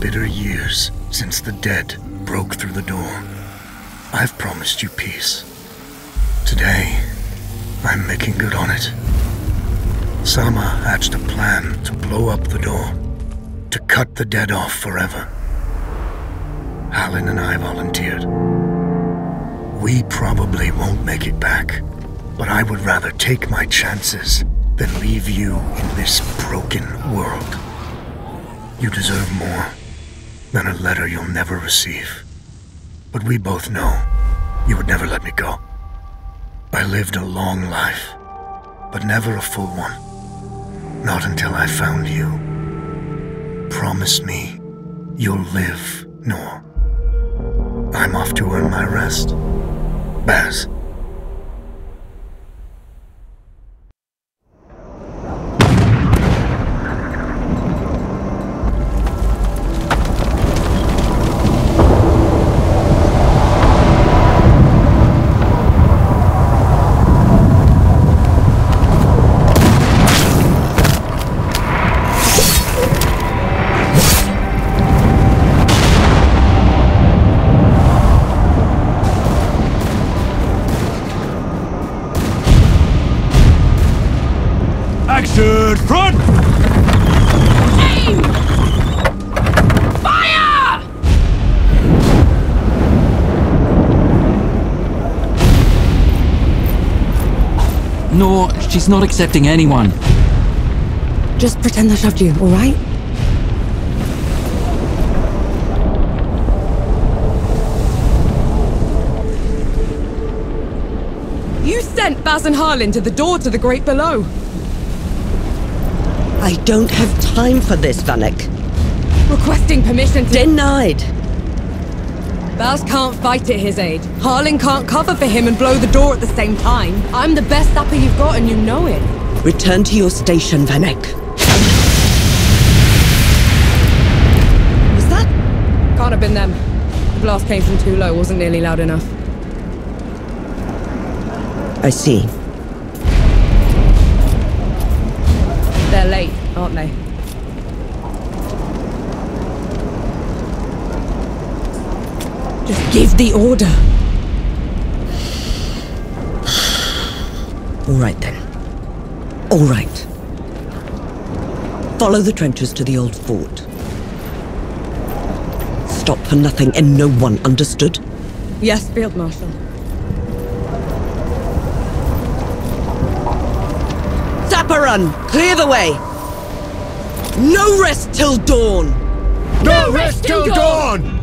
bitter years since the dead broke through the door, I've promised you peace. Today, I'm making good on it. Sama hatched a plan to blow up the door, to cut the dead off forever. Halin and I volunteered. We probably won't make it back, but I would rather take my chances than leave you in this broken world. You deserve more than a letter you'll never receive. But we both know you would never let me go. I lived a long life, but never a full one. Not until I found you. Promise me you'll live, Nor. I'm off to earn my rest. Baz. She's not accepting anyone. Just pretend I shoved you, alright? You sent Baz and Harlin to the door to the Great Below. I don't have time for this, Vanek. Requesting permission to. Denied. Baz can't fight at his age. Harlin can't cover for him and blow the door at the same time. I'm the best sapper you've got, and you know it. Return to your station, Vanek. Was that? Can't have been them. The blast came from too low, wasn't nearly loud enough. I see. They're late, aren't they? Just give the order. All right then. All right. Follow the trenches to the old fort. Stop for nothing and no one, understood? Yes, Field Marshal. Zapparun! Clear the way! No rest till dawn! No rest till dawn! What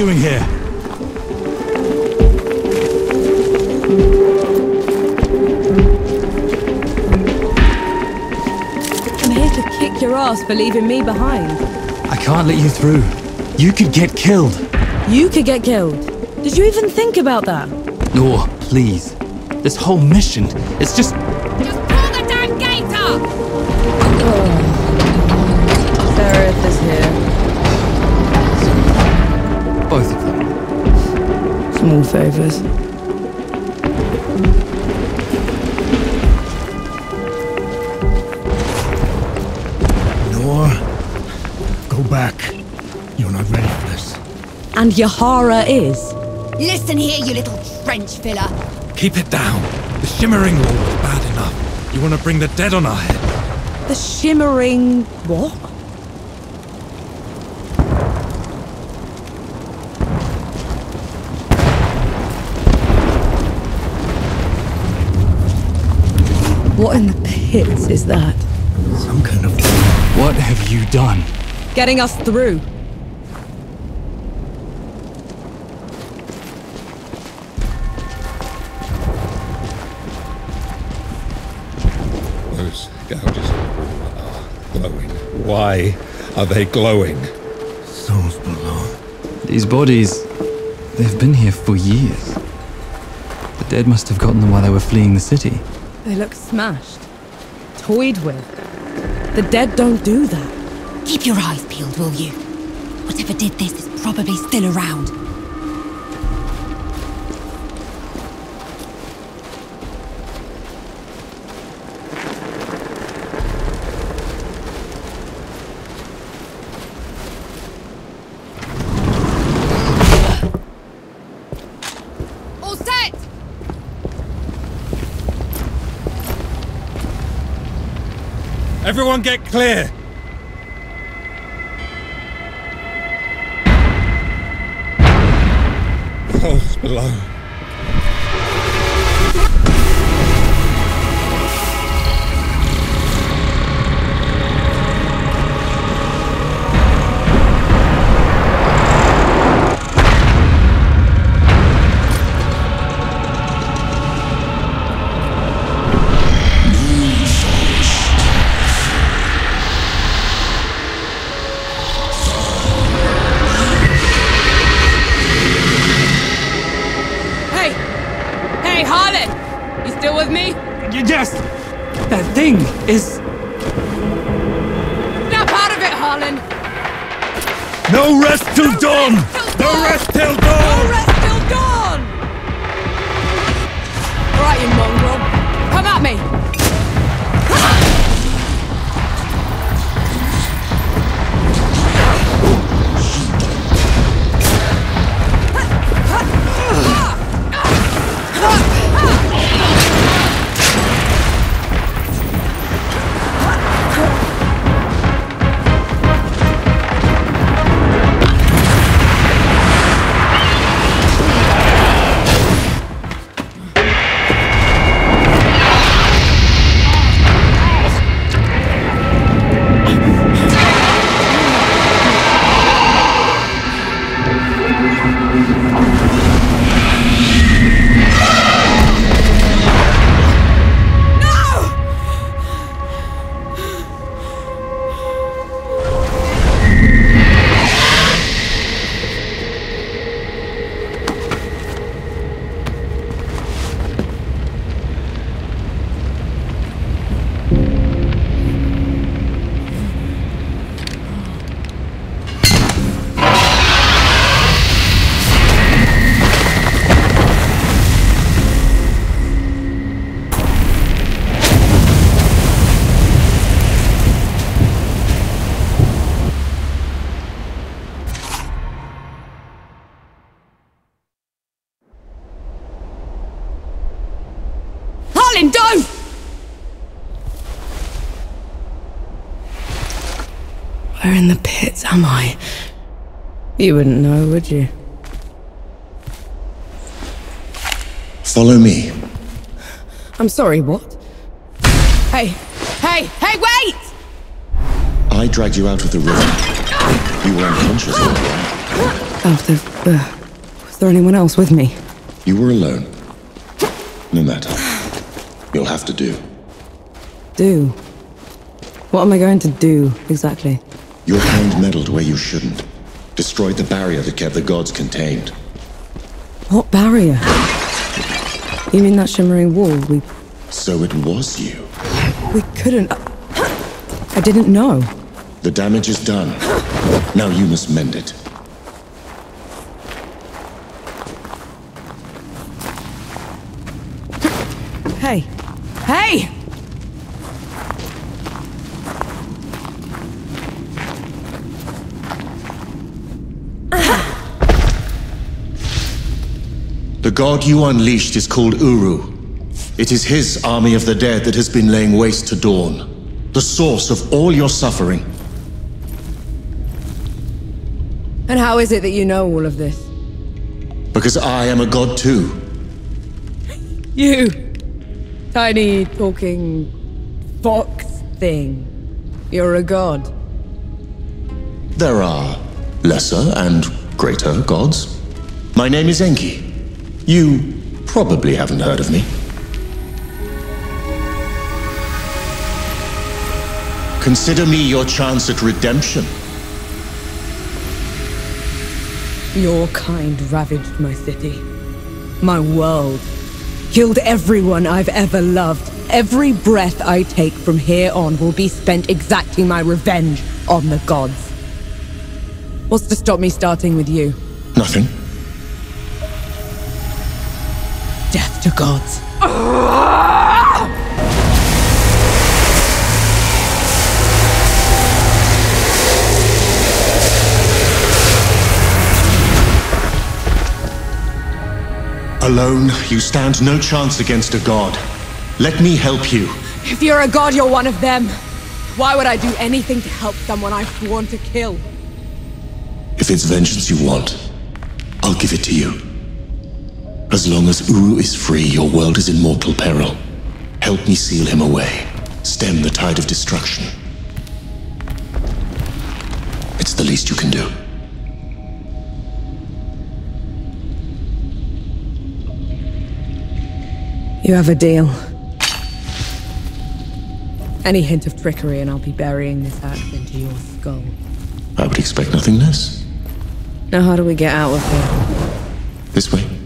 doing here? I'm here to kick your ass for leaving me behind. I can't let you through. You could get killed. You could get killed. Did you even think about that? No, please. This whole mission, it's just. Just them. Small favors. Nor. Go back. You're not ready for this. And Yahara is. Listen here, you little trench filler. Keep it down. The shimmering wall was bad enough. You want to bring the dead on our head? The shimmering. what? What in the pits is that? Some kind of. What have you done? Getting us through. Those gouges on the wall are glowing. Why are they glowing? Souls below. These bodies. They've been here for years. The dead must have gotten them while they were fleeing the city. They look smashed. Toyed with. The dead don't do that. Keep your eyes peeled, will you? Whatever did this is probably still around. Everyone get clear! Thing is. Snap out of it, Harlan! No rest till dawn! No rest till No dawn! rest till dawn! Right, you mongrel. You wouldn't know, would you? Follow me. I'm sorry, what? Hey, hey, hey, wait! I dragged you out of the river. You were unconscious all way. Out of, uh, was there anyone else with me? You were alone. No matter. You'll have to do. Do. What am I going to do, exactly? Your kind meddled where you shouldn't. Destroyed the barrier that kept the gods contained. What barrier? You mean that shimmering wall? We So it was you. we couldn't. Uh, I didn't know. The damage is done. Now you must mend it. Hey, hey! The god you unleashed is called Uru. It is his army of the dead that has been laying waste to Dawn, the source of all your suffering. And how is it that you know all of this? Because I am a god too. You, tiny talking fox thing. You're a god. There are lesser and greater gods. My name is Enki. You probably haven't heard of me. Consider me your chance at redemption. Your kind ravaged my city, my world. Killed everyone I've ever loved. Every breath I take from here on will be spent exacting my revenge on the gods. What's to stop me starting with you? Nothing. To gods. Alone, you stand no chance against a god. Let me help you. If you're a god, you're one of them. Why would I do anything to help someone I've sworn to kill? If it's vengeance you want, I'll give it to you. As long as Uru is free, your world is in mortal peril. Help me seal him away. Stem the tide of destruction. It's the least you can do. You have a deal. Any hint of trickery, and I'll be burying this axe into your skull. I would expect nothing less. Now, how do we get out of here? This way.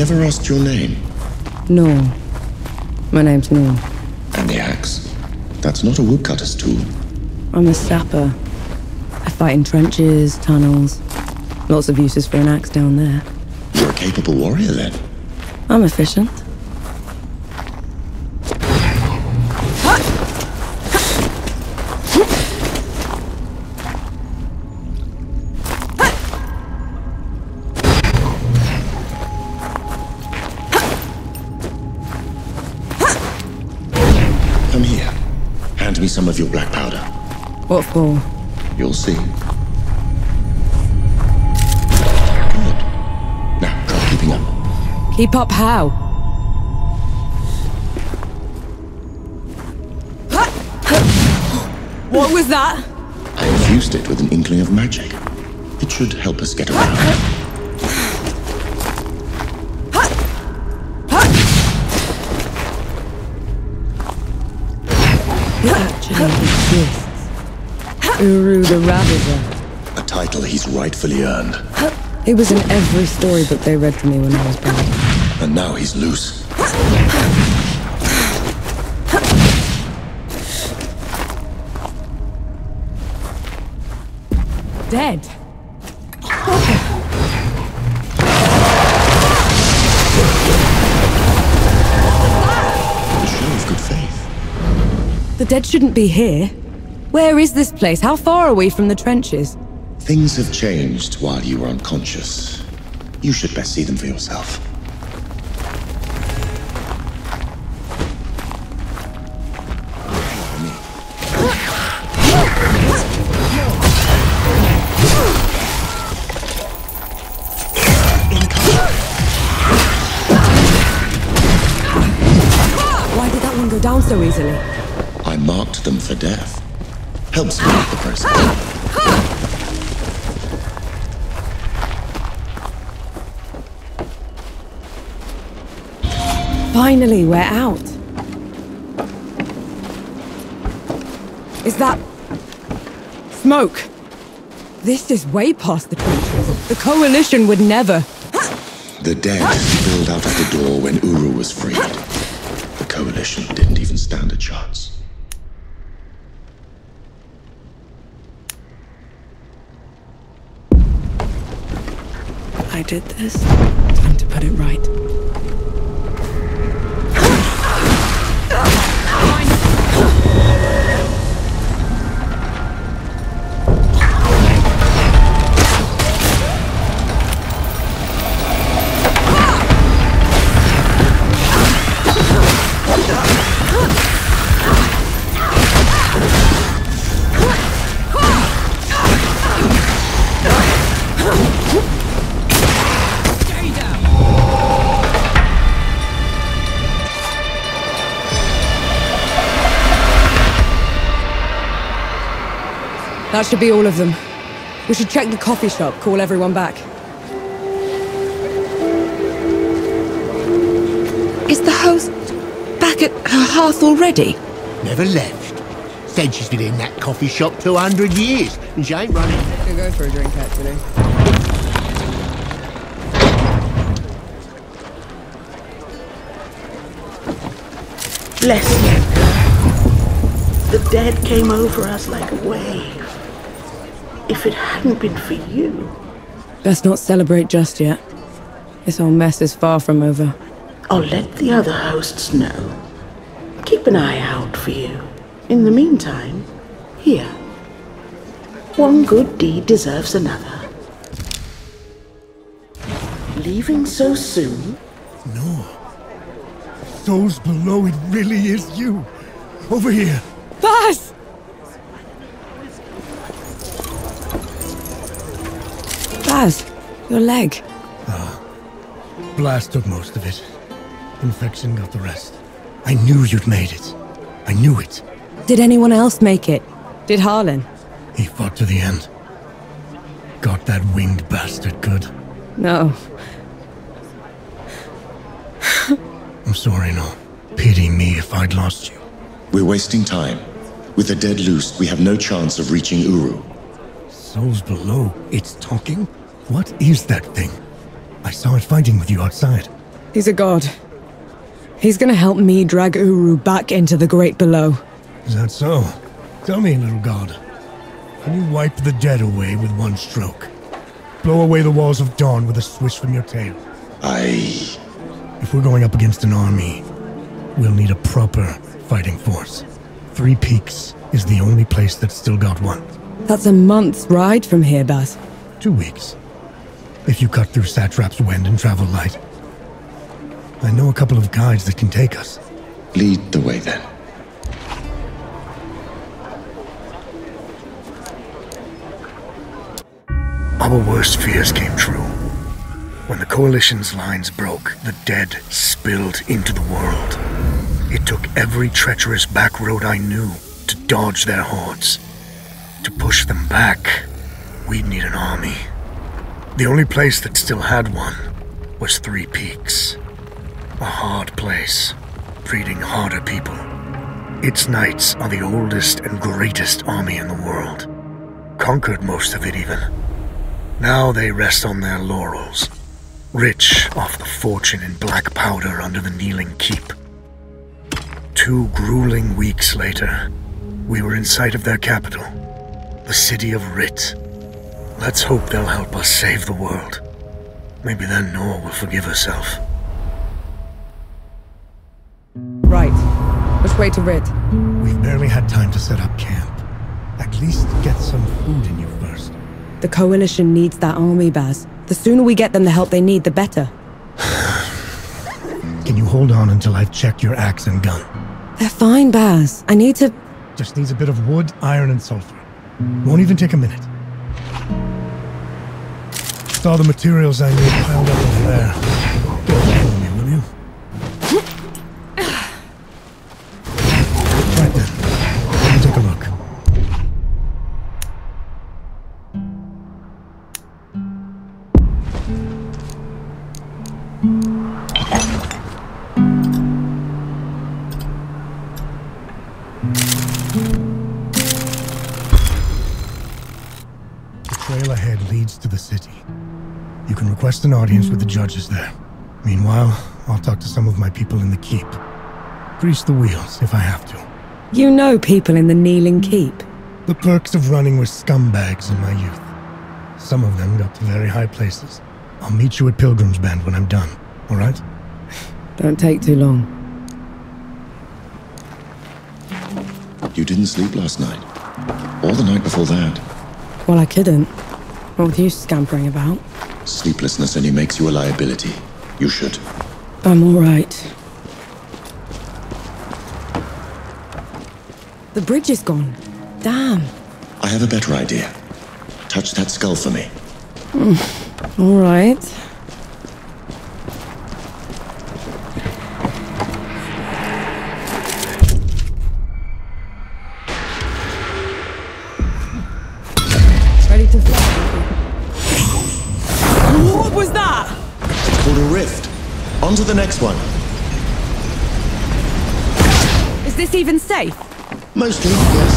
Never asked your name. No. My name's Nor. And the axe. That's not a woodcutter's tool. I'm a sapper. I fight in trenches, tunnels. Lots of uses for an axe down there. You're a capable warrior then. I'm efficient. Of your black powder. What for? You'll see. Good. Now, try keeping up. Keep up how? What was that? I infused it with an inkling of magic. It should help us get around. Exists. Uru the Ravager. A title he's rightfully earned. He was in every story that they read to me when I was born. And now he's loose. Dead. Dead shouldn't be here. Where is this place? How far are we from the trenches? Things have changed while you were unconscious. You should best see them for yourself. Why did that one go down so easily? Marked them for death. Helps me with the process. Finally, we're out. Is that... smoke? This is way past the trenches. The Coalition would never... The dead spilled out of the door when Uru was freed. The Coalition didn't even stand a chance. I did this. Time to put it right. That should be all of them. We should check the coffee shop, call everyone back. Is the host back at her hearth already? Never left. Said she's been in that coffee shop 200 years, and she ain't running. Could go for a drink, actually. Bless you. The dead came over us like a wave. If it hadn't been for you, Best not celebrate just yet. This whole mess is far from over. I'll let the other hosts know. Keep an eye out for you. In the meantime, here. One good deed deserves another. Leaving so soon? No. Those below, it really is you. Over here. Baz! Baz, your leg. Ah. Blast took most of it. Infection got the rest. I knew you'd made it. I knew it. Did anyone else make it? Did Harlan? He fought to the end. Got that winged bastard good. No. I'm sorry, no. Pity me if I'd lost you. We're wasting time. With the dead loose, we have no chance of reaching Uru. Souls below. It's talking? What is that thing? I saw it fighting with you outside. He's a god. He's gonna help me drag Uru back into the Great Below. Is that so? Tell me, little god. Can you wipe the dead away with one stroke? Blow away the walls of dawn with a swish from your tail? I. If we're going up against an army, we'll need a proper fighting force. Three Peaks is the only place that's still got one. That's a month's ride from here, Baz. Two weeks. If you cut through Satrap's wind and travel light. I know a couple of guides that can take us. Lead the way then. Our worst fears came true. When the Coalition's lines broke, the dead spilled into the world. It took every treacherous back road I knew to dodge their hordes. To push them back, we'd need an army. The only place that still had one was Three Peaks. A hard place, breeding harder people. Its knights are the oldest and greatest army in the world. Conquered most of it, even. Now they rest on their laurels, rich off the fortune in black powder under the kneeling keep. Two grueling weeks later, we were in sight of their capital, the city of Rit. Let's hope they'll help us save the world. Maybe then Nor will forgive herself. Right. Which way to Rit? We've barely had time to set up camp. At least get some food in you first. The Coalition needs that army, Baz. The sooner we get them the help they need, the better. Can you hold on until I've checked your axe and gun? They're fine, Baz. I need to... Just needs a bit of wood, iron, and sulfur. Won't even take a minute. Saw the materials I need piled up over there. To the city. You can request an audience with the judges there. Meanwhile, I'll talk to some of my people in the keep. Grease the wheels if I have to. You know people in the Kneeling Keep. The perks of running with scumbags in my youth. Some of them got to very high places. I'll meet you at Pilgrim's Bend when I'm done, alright? Don't take too long. You didn't sleep last night. Or the night before that. Well, I couldn't. What with you scampering about? Sleeplessness only makes you a liability. You should. I'm all right. The bridge is gone. Damn. I have a better idea. Touch that skull for me. All right. Mostly, yes.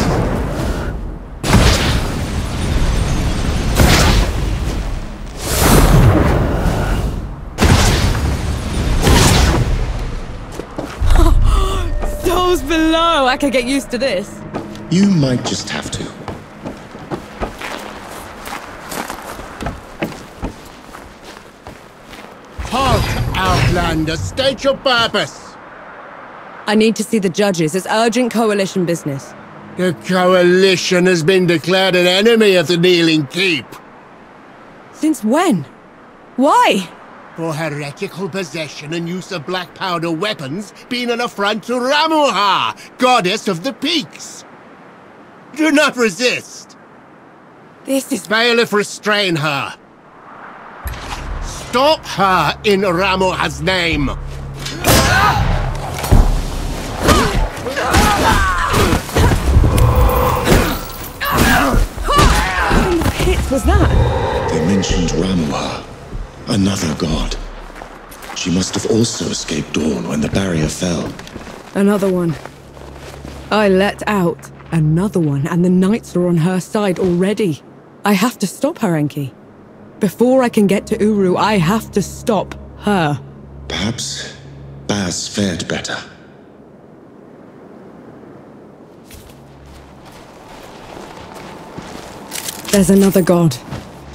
Souls below! I could get used to this. You might just have to. Halt, Outlander. State your purpose. I need to see the judges. It's urgent coalition business. The Coalition has been declared an enemy of the Kneeling Keep. Since when? Why? For heretical possession and use of black powder weapons being an affront to Ramuha, goddess of the peaks. Do not resist. This is... Bailiff, restrain her. Stop her in Ramuha's name. Was that? They mentioned Ramuha, another god. She must have also escaped Dawn when the barrier fell. Another one. I let out another one, and the knights are on her side already. I have to stop her, Enki. Before I can get to Uru, I have to stop her. Perhaps Baz fared better. There's another god.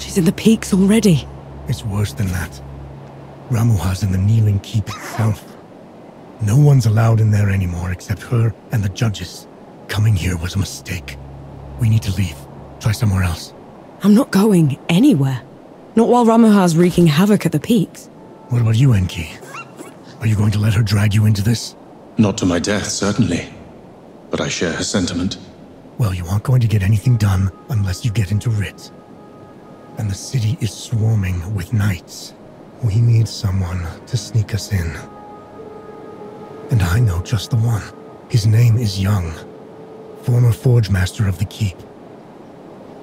She's in the peaks already. It's worse than that. Ramuha's in the Kneeling Keep itself. No one's allowed in there anymore except her and the judges. Coming here was a mistake. We need to leave. Try somewhere else. I'm not going anywhere. Not while Ramuha's wreaking havoc at the peaks. What about you, Enki? Are you going to let her drag you into this? Not to my death, certainly. But I share her sentiment. Well, you aren't going to get anything done unless you get into Rit. And the city is swarming with knights. We need someone to sneak us in. And I know just the one. His name is Young, former forge master of the keep.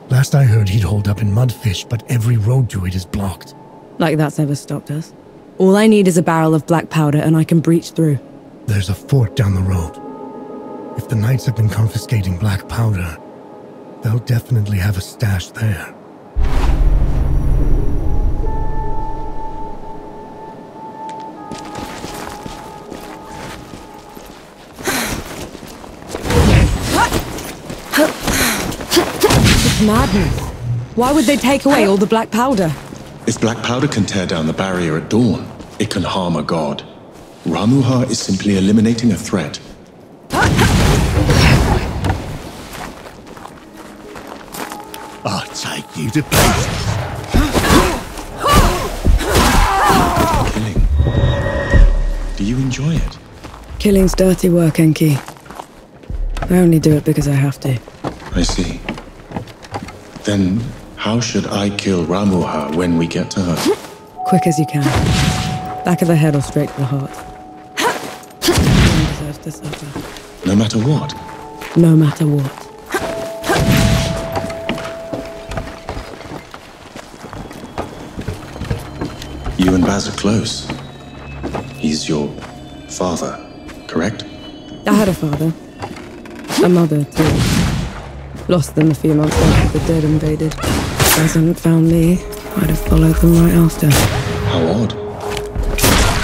Last I heard, he'd hold up in Mudfish, but every road to it is blocked. Like that's ever stopped us. All I need is a barrel of black powder and I can breach through. There's a fort down the road. If the knights have been confiscating black powder, they'll definitely have a stash there. It's madness. Why would they take away all the black powder? If black powder can tear down the barrier at dawn, it can harm a god. Ramuha is simply eliminating a threat. I'll take you to places. Killing. Do you enjoy it? Killing's dirty work, Enki. I only do it because I have to. I see. Then how should I kill Ramuha when we get to her? Quick as you can. Back of the head or straight to the heart. One deserves to suffer. No matter what? No matter what. You and Baz are close. He's your father, correct? I had a father. A mother, too. Lost them a few months after the dead invaded. If Baz hadn't found me, I'd have followed them right after. How odd.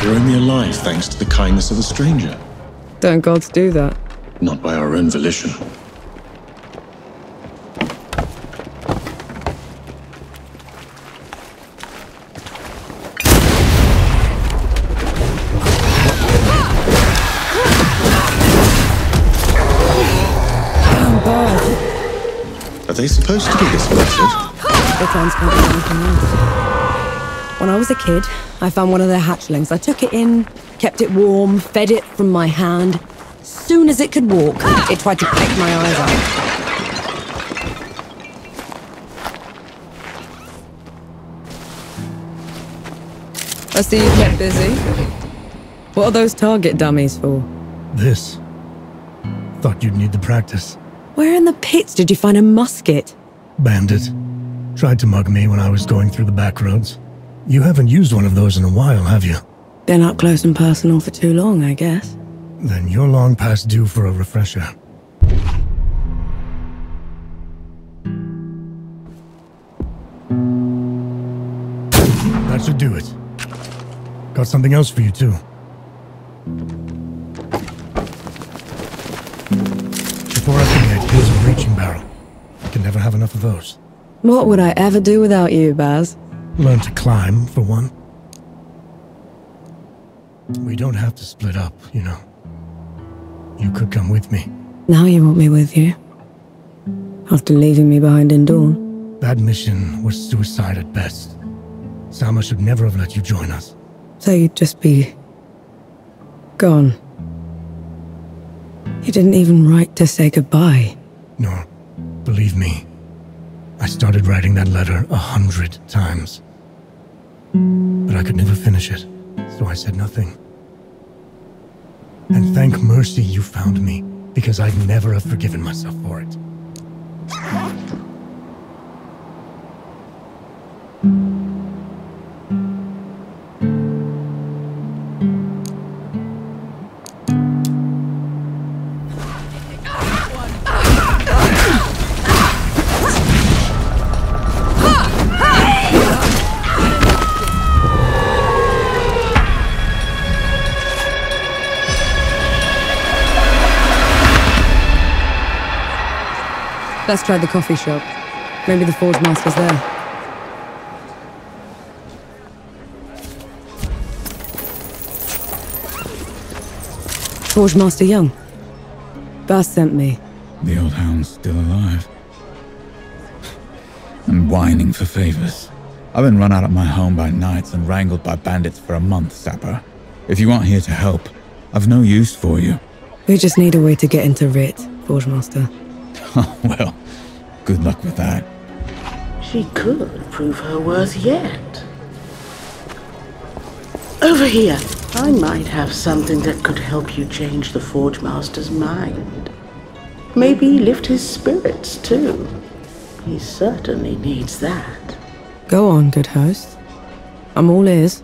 You're only alive thanks to the kindness of a stranger, Don't gods do that? Not by our own volition. Oh, God. Are they supposed to be this massive? The times can't be anything else. When I was a kid, I found one of their hatchlings. I took it in, kept it warm, fed it from my hand. As soon as it could walk, it tried to pick my eyes out. I see you've kept busy. What are those target dummies for? This. Thought you'd need the practice. Where in the pits did you find a musket? Bandit. Tried to mug me when I was going through the back roads. You haven't used one of those in a while, have you? Been up close and personal for too long, I guess. Then you're long past due for a refresher. That should do it. Got something else for you, too. Before I forget, here's a breaching barrel. I can never have enough of those. What would I ever do without you, Baz? Learn to climb, for one. We don't have to split up, you know. You could come with me. Now you want me with you. After leaving me behind in Dawn. That mission was suicide at best. Sama should never have let you join us. So you'd just be... gone. You didn't even write to say goodbye. No, believe me. I started writing that letter a hundred times. But I could never finish it, so I said nothing. And thank mercy you found me, because I'd never have forgiven myself for it. Let's try the coffee shop. Maybe the Forge Master's there. Forge Master Young. Baz sent me. The old hound's still alive. And whining for favors. I've been run out of my home by knights and wrangled by bandits for a month, Sapper. If you aren't here to help, I've no use for you. We just need a way to get into Rit, Forge Master. Well, good luck with that. She could prove her worth yet. Over here. I might have something that could help you change the Forge Master's mind. Maybe lift his spirits, too. He certainly needs that. Go on, good host. I'm all ears.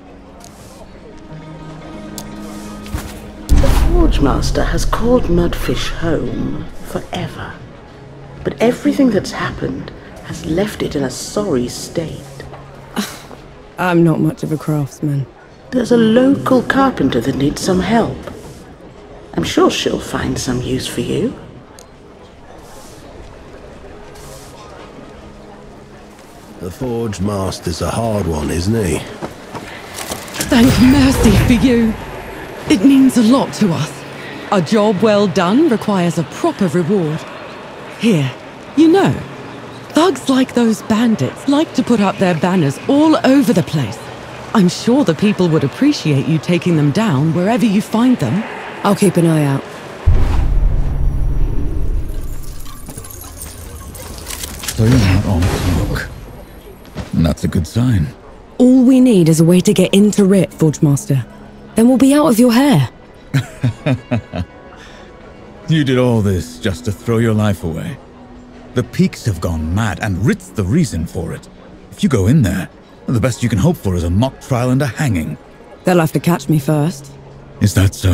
The Forge Master has called Mudfish home forever. But everything that's happened has left it in a sorry state. I'm not much of a craftsman. There's a local carpenter that needs some help. I'm sure she'll find some use for you. The Forge Master's a hard one, isn't he? Thank mercy for you. It means a lot to us. A job well done requires a proper reward. Here, you know, thugs like those bandits like to put up their banners all over the place. I'm sure the people would appreciate you taking them down wherever you find them. I'll keep an eye out. So you're not on that's a good sign. All we need is a way to get into Rit, Forge Master. Then we'll be out of your hair. You did all this just to throw your life away. The peaks have gone mad, and Rit's the reason for it. If you go in there, the best you can hope for is a mock trial and a hanging. They'll have to catch me first. Is that so?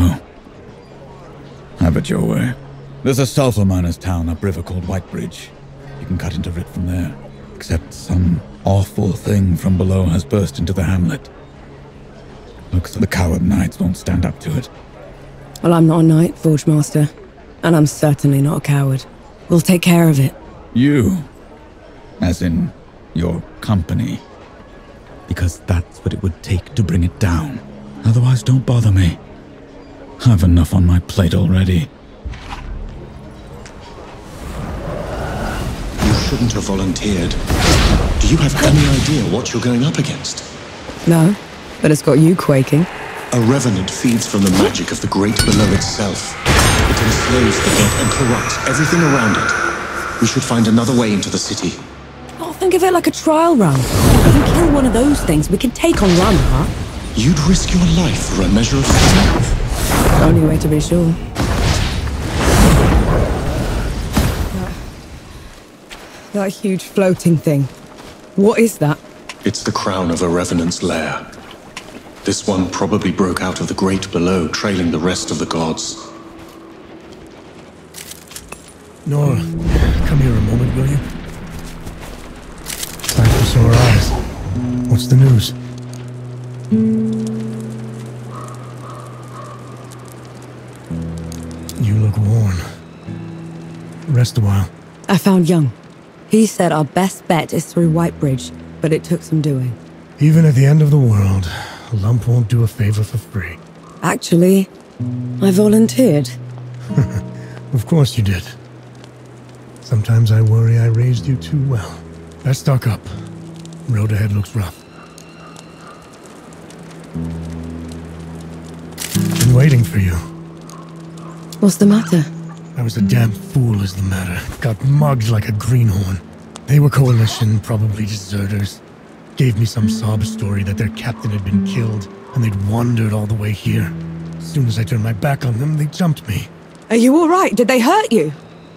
Have it your way. There's a sulfur miner's town upriver called Whitebridge. You can cut into Rit from there. Except some awful thing from below has burst into the hamlet. Looks like the coward knights won't stand up to it. Well, I'm not a knight, Forge Master. And I'm certainly not a coward. We'll take care of it. You? As in, your company? Because that's what it would take to bring it down. Otherwise, don't bother me. I've enough on my plate already. You shouldn't have volunteered. Do you have any idea what you're going up against? No, but it's got you quaking. A revenant feeds from the magic of the great below itself. It enslaves the dead and corrupts everything around it. We should find another way into the city. Oh, think of it like a trial run. If we kill one of those things, we can take on Ranha. You'd risk your life for a measure of strength. Only way to be sure. That huge floating thing. What is that? It's the crown of a revenant's lair. This one probably broke out of the great below, trailing the rest of the gods. Nora, come here a moment, will you? Time for sore eyes. What's the news? You look worn. Rest a while. I found Young. He said our best bet is through Whitebridge, but it took some doing. Even at the end of the world, a lump won't do a favor for free. Actually, I volunteered. Of course you did. Sometimes I worry I raised you too well. Best stock up. Road ahead looks rough. Been waiting for you. What's the matter? I was a damn fool is the matter. Got mugged like a greenhorn. They were coalition, probably deserters. Gave me some sob story that their captain had been killed, and they'd wandered all the way here. As soon as I turned my back on them, they jumped me. Are you alright? Did they hurt you?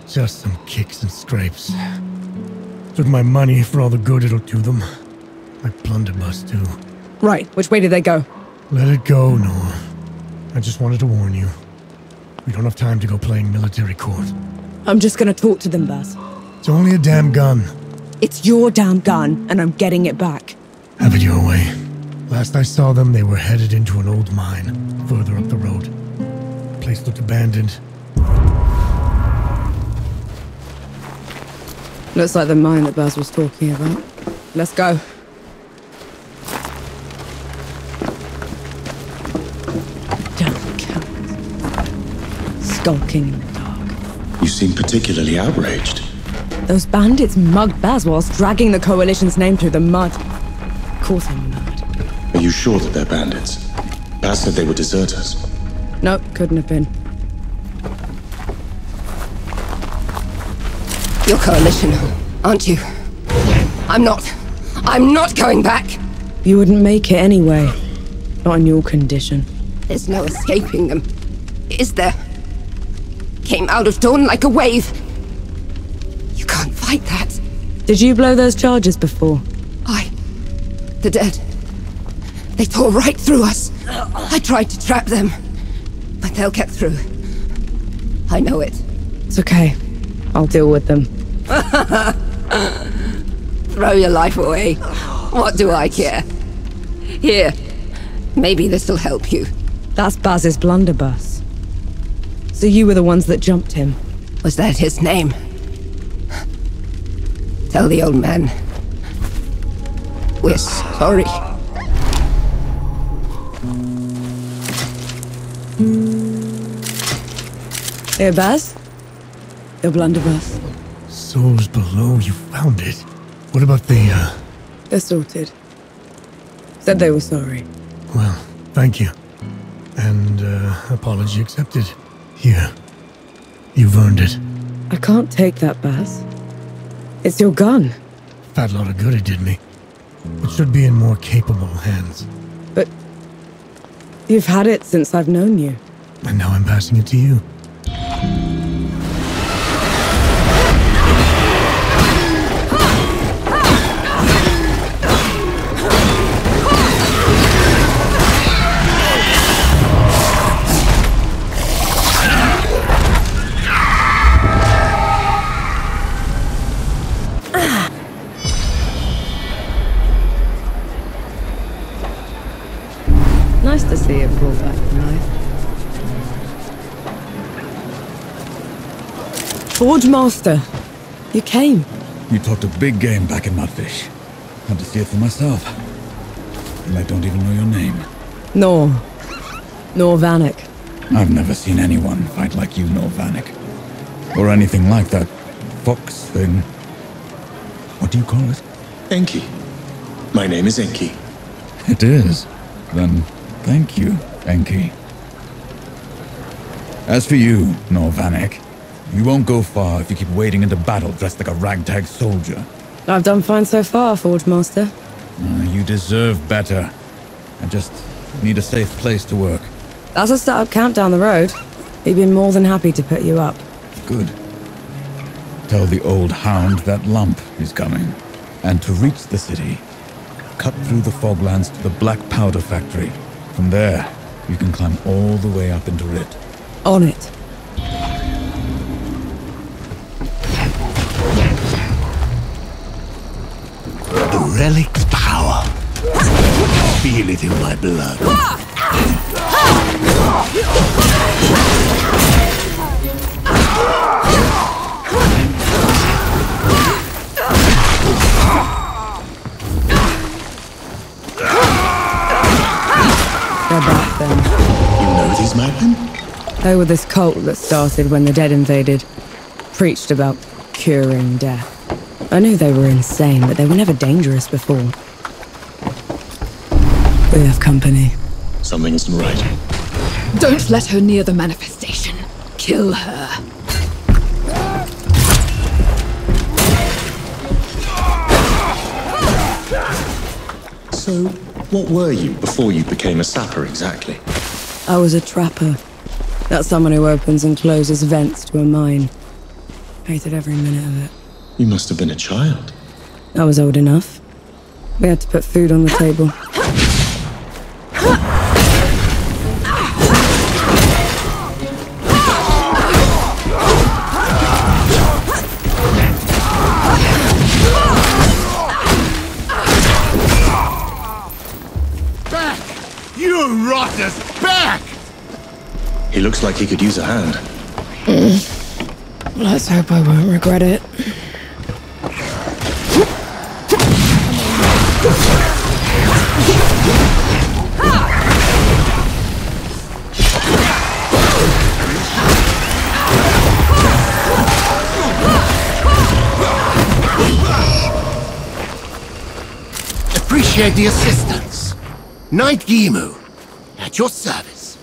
Just some kicks and scrapes. Took my money for all the good it'll do them. My blunderbuss, too. Right, which way did they go? Let it go, Nor. I just wanted to warn you. We don't have time to go playing military court. I'm just gonna talk to them, Baz. It's only a damn gun. It's your damn gun, and I'm getting it back. Have it your way. Last I saw them, they were headed into an old mine, further up the road. The place looked abandoned. Looks like the mine that Baz was talking about. Let's go. Skulking in the dark. You seem particularly outraged. Those bandits mugged Baz whilst dragging the Coalition's name through the mud. Of course I'm mad. Are you sure that they're bandits? Baz said they were deserters. Nope, couldn't have been. Your coalition, aren't you? I'm not. I'm not going back. You wouldn't make it anyway. Not in your condition. There's no escaping them. Is there? Came out of dawn like a wave. You can't fight that. Did you blow those charges before? I. The dead. They tore right through us. I tried to trap them, but they'll get through. I know it. It's okay. I'll deal with them. Throw your life away. What do I care? Here. Maybe this'll help you. That's Baz's blunderbuss. So you were the ones that jumped him. Was that his name? Tell the old man. We're sorry. Here, Baz? Your blunderbuss. Souls below, you found it. What about the, uh... They're sorted. Said they were sorry. Well, thank you. And, uh, apology accepted. Here. You've earned it. I can't take that, Baz. It's your gun. Fat lot of good it did me. It should be in more capable hands. But you've had it since I've known you. And now I'm passing it to you. Forge Master, you came. You talked a big game back in Mudfish. Had to see it for myself. And I don't even know your name. Nor. Nor Vanek. I've never seen anyone fight like you, Nor Vanek. Or anything like that fox thing. What do you call it? Enki. My name is Enki. It is. Then thank you, Enki. As for you, Nor Vanek, you won't go far if you keep wading into battle dressed like a ragtag soldier. I've done fine so far, Forge Master. Uh, you deserve better. I just need a safe place to work. That's a startup camp down the road. He'd be more than happy to put you up. Good. Tell the old hound that lump is coming. And to reach the city, cut through the foglands to the Black Powder Factory. From there, you can climb all the way up into Rit. On it. Relic's power. feel it in my blood. They're back then. You know these madmen? They were this cult that started when the dead invaded. Preached about curing death. I knew they were insane, but they were never dangerous before. We have company. Something isn't right. Don't let her near the manifestation. Kill her. So, what were you before you became a sapper exactly? I was a trapper. That's someone who opens and closes vents to a mine. Hated every minute of it. You must have been a child. I was old enough. We had to put food on the table. Back! You rotters! Back! He looks like he could use a hand. Let's hope I won't regret it. Appreciate the assistance. Knight Gimu, at your service.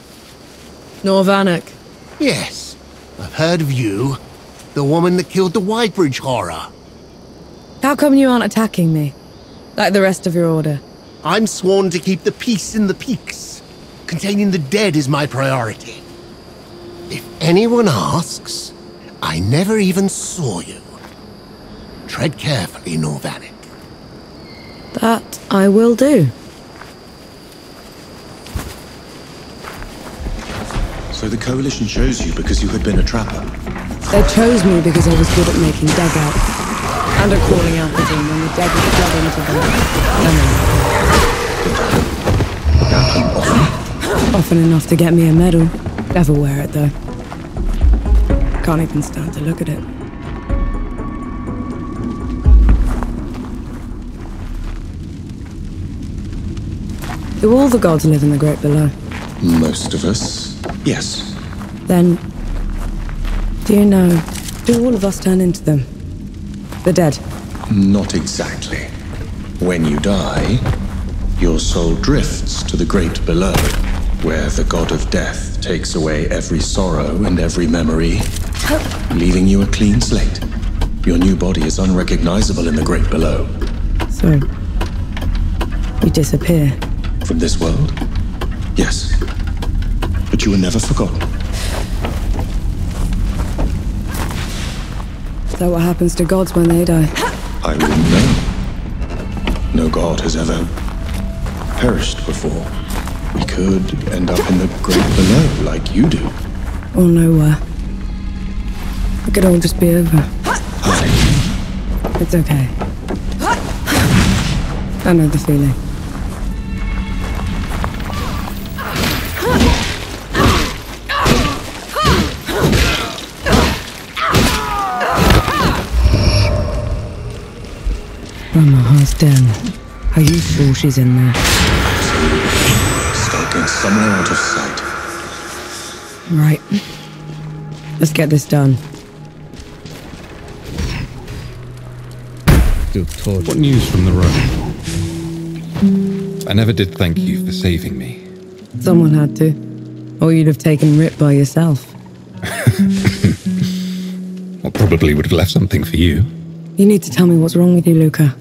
Nor Vanek. Yes, I've heard of you. The woman that killed the Whitebridge horror. How come you aren't attacking me? Like the rest of your order? I'm sworn to keep the peace in the peaks. Containing the dead is my priority. If anyone asks, I never even saw you. Tread carefully, Nor Vanek. That I will do. So the Coalition chose you because you had been a trapper. They chose me because I was good at making dugouts. And at calling out the team when the dead would flood into them. Often enough to get me a medal. Never wear it though. Can't even stand to look at it. Do all the gods live in the Great Below? Most of us, yes. Then, do you know, do all of us turn into them? The dead? Not exactly. When you die, your soul drifts to the great below, where the god of death takes away every sorrow and every memory, leaving you a clean slate. Your new body is unrecognizable in the great below. So, you disappear. From this world? Yes. But you were never forgotten. Is that what happens to gods when they die? I wouldn't know. No god has ever perished before. We could end up in the great below, like you do. Or nowhere. It could all just be over. It's okay. I know the feeling. Ramuha's den. Are you sure she's in there? Skulking somewhere out of sight. Right. Let's get this done. What news from the road? I never did thank you for saving me. Someone had to. Or you'd have taken Rit by yourself. Or probably would have left something for you. You need to tell me what's wrong with you, Luca.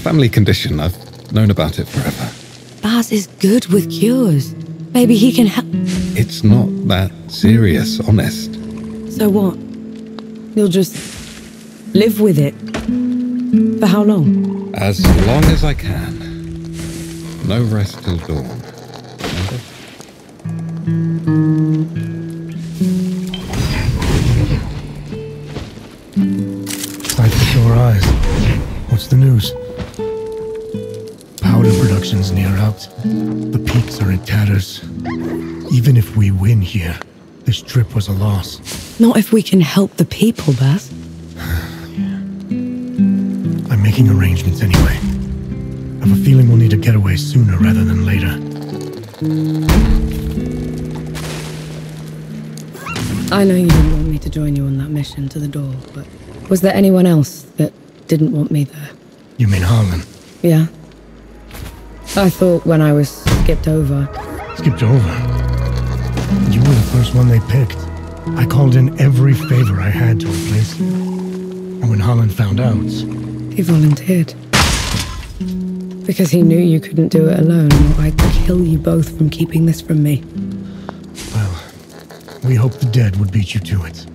The family condition, I've known about it forever. Baz is good with cures. Maybe he can help. It's not that serious, honest. So what? You'll just live with it. For how long? As long as I can. No rest till dawn. Sight for sore eyes. What's the news? Construction's near out. The peaks are in tatters. Even if we win here, this trip was a loss. Not if we can help the people, Baz. I'm making arrangements anyway. I have a feeling we'll need a getaway sooner rather than later. I know you didn't want me to join you on that mission to the door, but was there anyone else that didn't want me there? You mean Harlan? Yeah. I thought when I was skipped over. Skipped over? You were the first one they picked. I called in every favor I had to replace you. And when Harlan found out, He volunteered. Because he knew you couldn't do it alone, or I'd kill you both from keeping this from me. Well, we hoped the dead would beat you to it.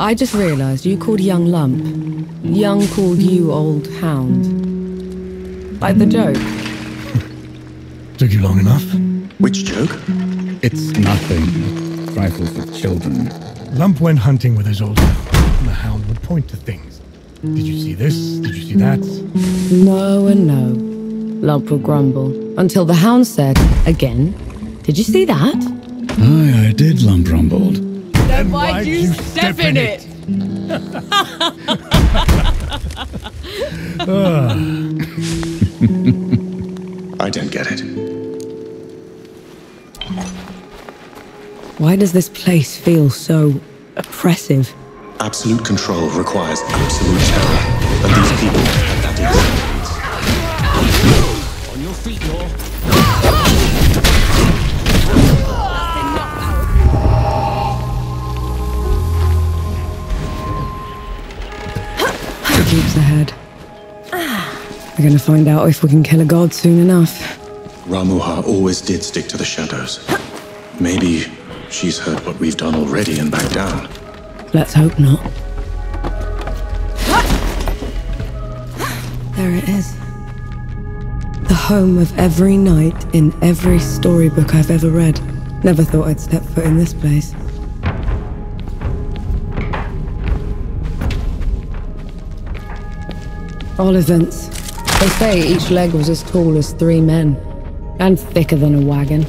I just realized you called Young Lump. Young called you Old Hound. Like the joke. Took you long enough? Which joke? It's nothing. Trifles with children. Lump went hunting with his old hound, and the hound would point to things. Did you see this? Did you see that? No and no. Lump would grumble. Until the hound said, again, Did you see that? Aye, I did lump rumbled. Then why'd you step in it? Ah. I don't get it. Why does this place feel so oppressive? Absolute control requires absolute terror, and these people We're gonna find out if we can kill a god soon enough. Ramuha always did stick to the shadows. Maybe she's heard what we've done already and backed down. Let's hope not. There it is. The home of every knight in every storybook I've ever read. Never thought I'd step foot in this place. All events. They say each leg was as tall as three men, and thicker than a wagon.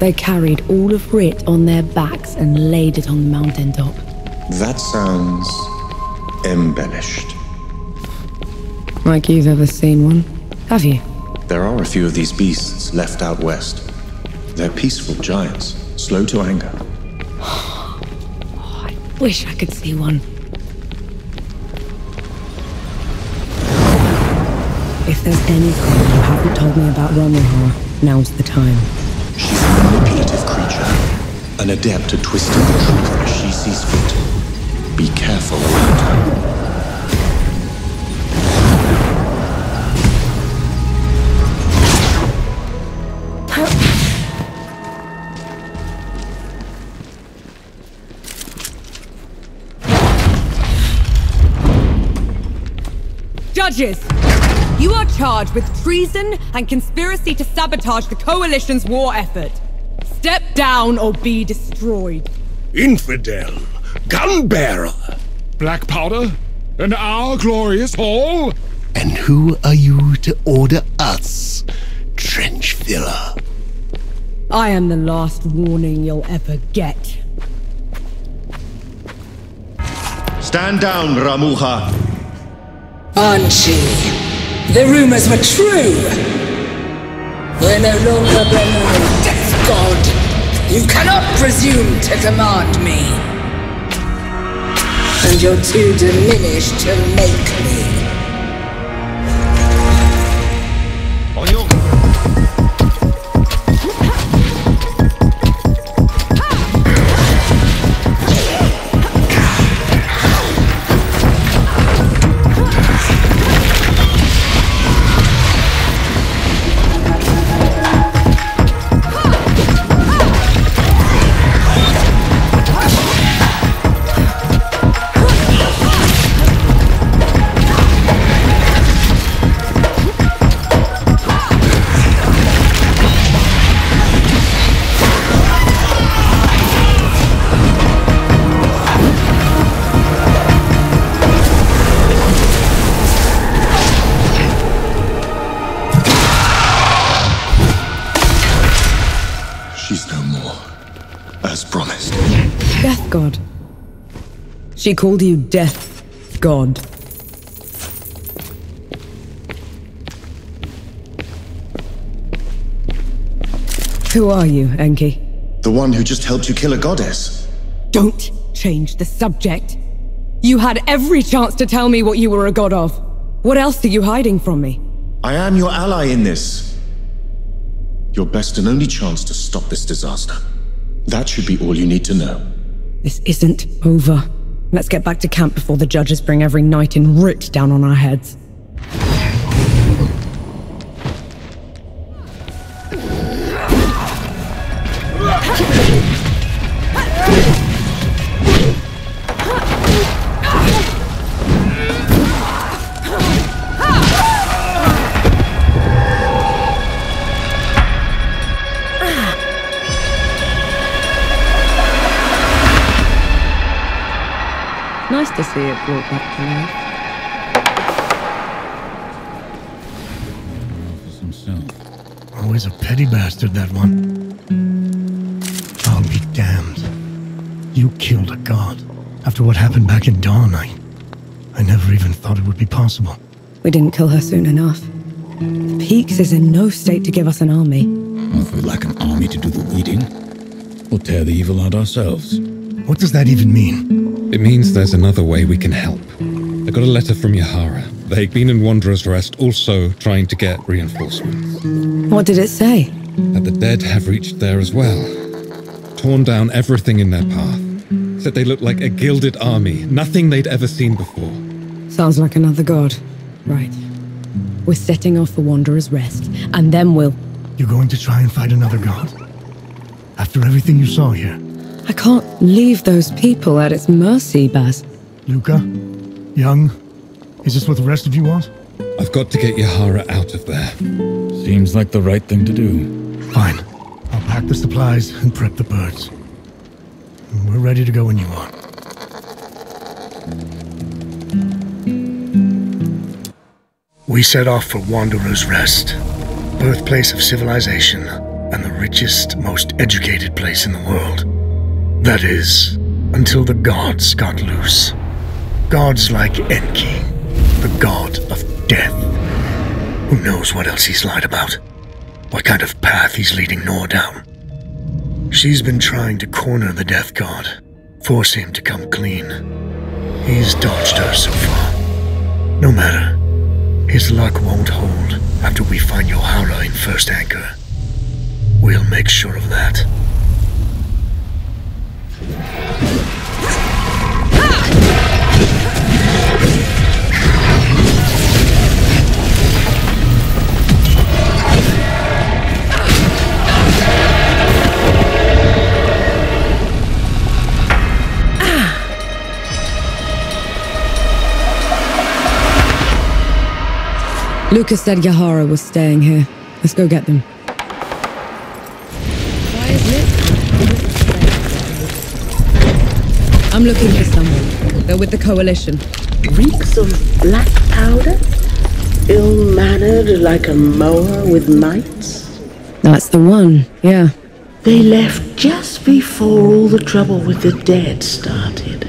They carried all of Rit on their backs and laid it on the mountaintop. That sounds embellished. Like you've ever seen one. Have you? There are a few of these beasts left out west. They're peaceful giants, slow to anger. oh, I wish I could see one. If there's anything you haven't told me about Ramuha, now's the time. She's a manipulative creature, an adept at twisting the truth as she sees fit. Be careful around her. Judges! You are charged with treason and conspiracy to sabotage the Coalition's war effort. Step down or be destroyed. Infidel! Gunbearer! Black powder? In our glorious hall? And who are you to order us, trench filler? I am the last warning you'll ever get. Stand down, Ramuha. Enki, the rumors were true. We're no longer below Death God. You cannot presume to command me. And you're too diminished to make me. She called you Death God. Who are you, Enki? The one who just helped you kill a goddess. Don't change the subject. You had every chance to tell me what you were a god of. What else are you hiding from me? I am your ally in this. Your best and only chance to stop this disaster. That should be all you need to know. This isn't over. Let's get back to camp before the judges bring every knight in Rit down on our heads. To see it brought back to life. Always a petty bastard, that one. I'll be damned. You killed a god. After what happened back in Dawn, I... I never even thought it would be possible. We didn't kill her soon enough. Peaks is in no state to give us an army. If we lack an army to do the weeding, we'll tear the evil out ourselves. What does that even mean? It means there's another way we can help. I got a letter from Yahara. They've been in Wanderer's Rest, also trying to get reinforcements. What did it say? That the dead have reached there as well. Torn down everything in their path. Said they looked like a gilded army, nothing they'd ever seen before. Sounds like another god. Right. We're setting off for Wanderer's Rest, and then we'll. You're going to try and fight another god? After everything you saw here? I can't leave those people at its mercy, Baz. Luca? Young? Is this what the rest of you want? I've got to get Yahara out of there. Seems like the right thing to do. Fine. I'll pack the supplies and prep the birds. We're ready to go when you are. We set off for Wanderer's Rest, birthplace of civilization and the richest, most educated place in the world. That is, until the gods got loose. Gods like Enki, the god of death. Who knows what else he's lied about? What kind of path he's leading Nor down? She's been trying to corner the death god, force him to come clean. He's dodged her so far. No matter. His luck won't hold after we find Yahara in First Anchor. We'll make sure of that. Lucas said Yahara was staying here. Let's go get them. Why is Liz? I'm looking for someone. They're with the Coalition. Reeks of black powder? Ill-mannered like a mower with mites? That's the one, yeah. They left just before all the trouble with the dead started.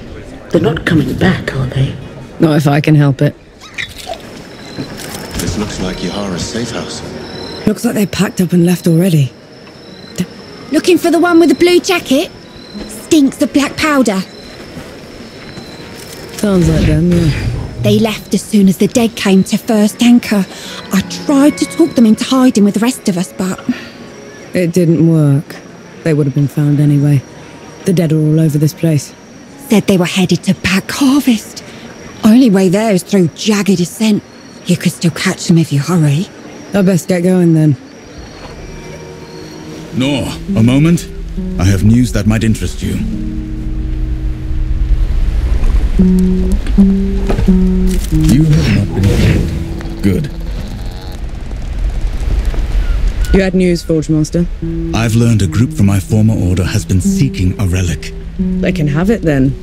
They're not coming back, are they? Not if I can help it. This looks like Yahara's safe house. Looks like they packed up and left already. Looking for the one with the blue jacket? Stinks of black powder. Sounds like them, yeah. They left as soon as the dead came to First Anchor. I tried to talk them into hiding with the rest of us, but. It didn't work. They would have been found anyway. The dead are all over this place. Said they were headed to Back Harvest. Only way there is through jagged ascent. You could still catch them if you hurry. I best get going then. Nor, a moment. I have news that might interest you. You have not been killed. Good. You had news, Forge Master. I've learned a group from my former order has been seeking a relic. They can have it then.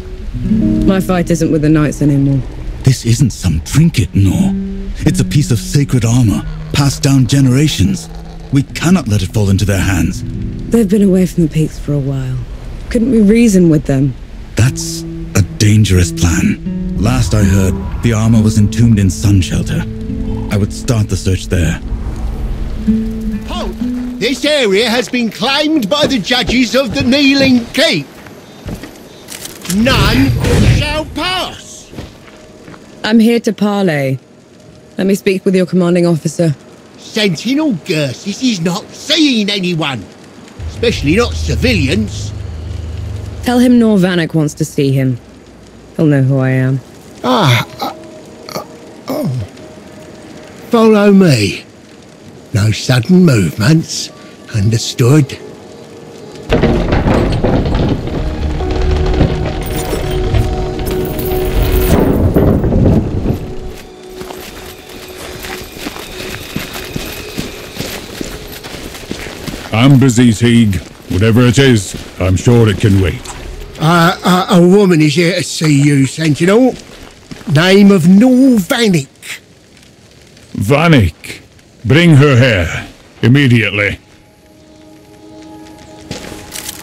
My fight isn't with the knights anymore. This isn't some trinket, Nor. It's a piece of sacred armor, passed down generations. We cannot let it fall into their hands. They've been away from the peaks for a while. Couldn't we reason with them? That's a dangerous plan. Last I heard, the armor was entombed in Sun Shelter. I would start the search there. Halt! This area has been claimed by the judges of the Kneeling Keep. None shall pass. I'm here to parley. Let me speak with your commanding officer. Sentinel Gersis is not seeing anyone, especially not civilians. Tell him Nor Vanek wants to see him. He'll know who I am. Ah, uh, uh, oh. Follow me. No sudden movements. Understood? I'm busy, Teague. Whatever it is, I'm sure it can wait. Uh, uh, a woman is here to see you, Sentinel. Name of Nor Vanek. Vanek, bring her here. Immediately.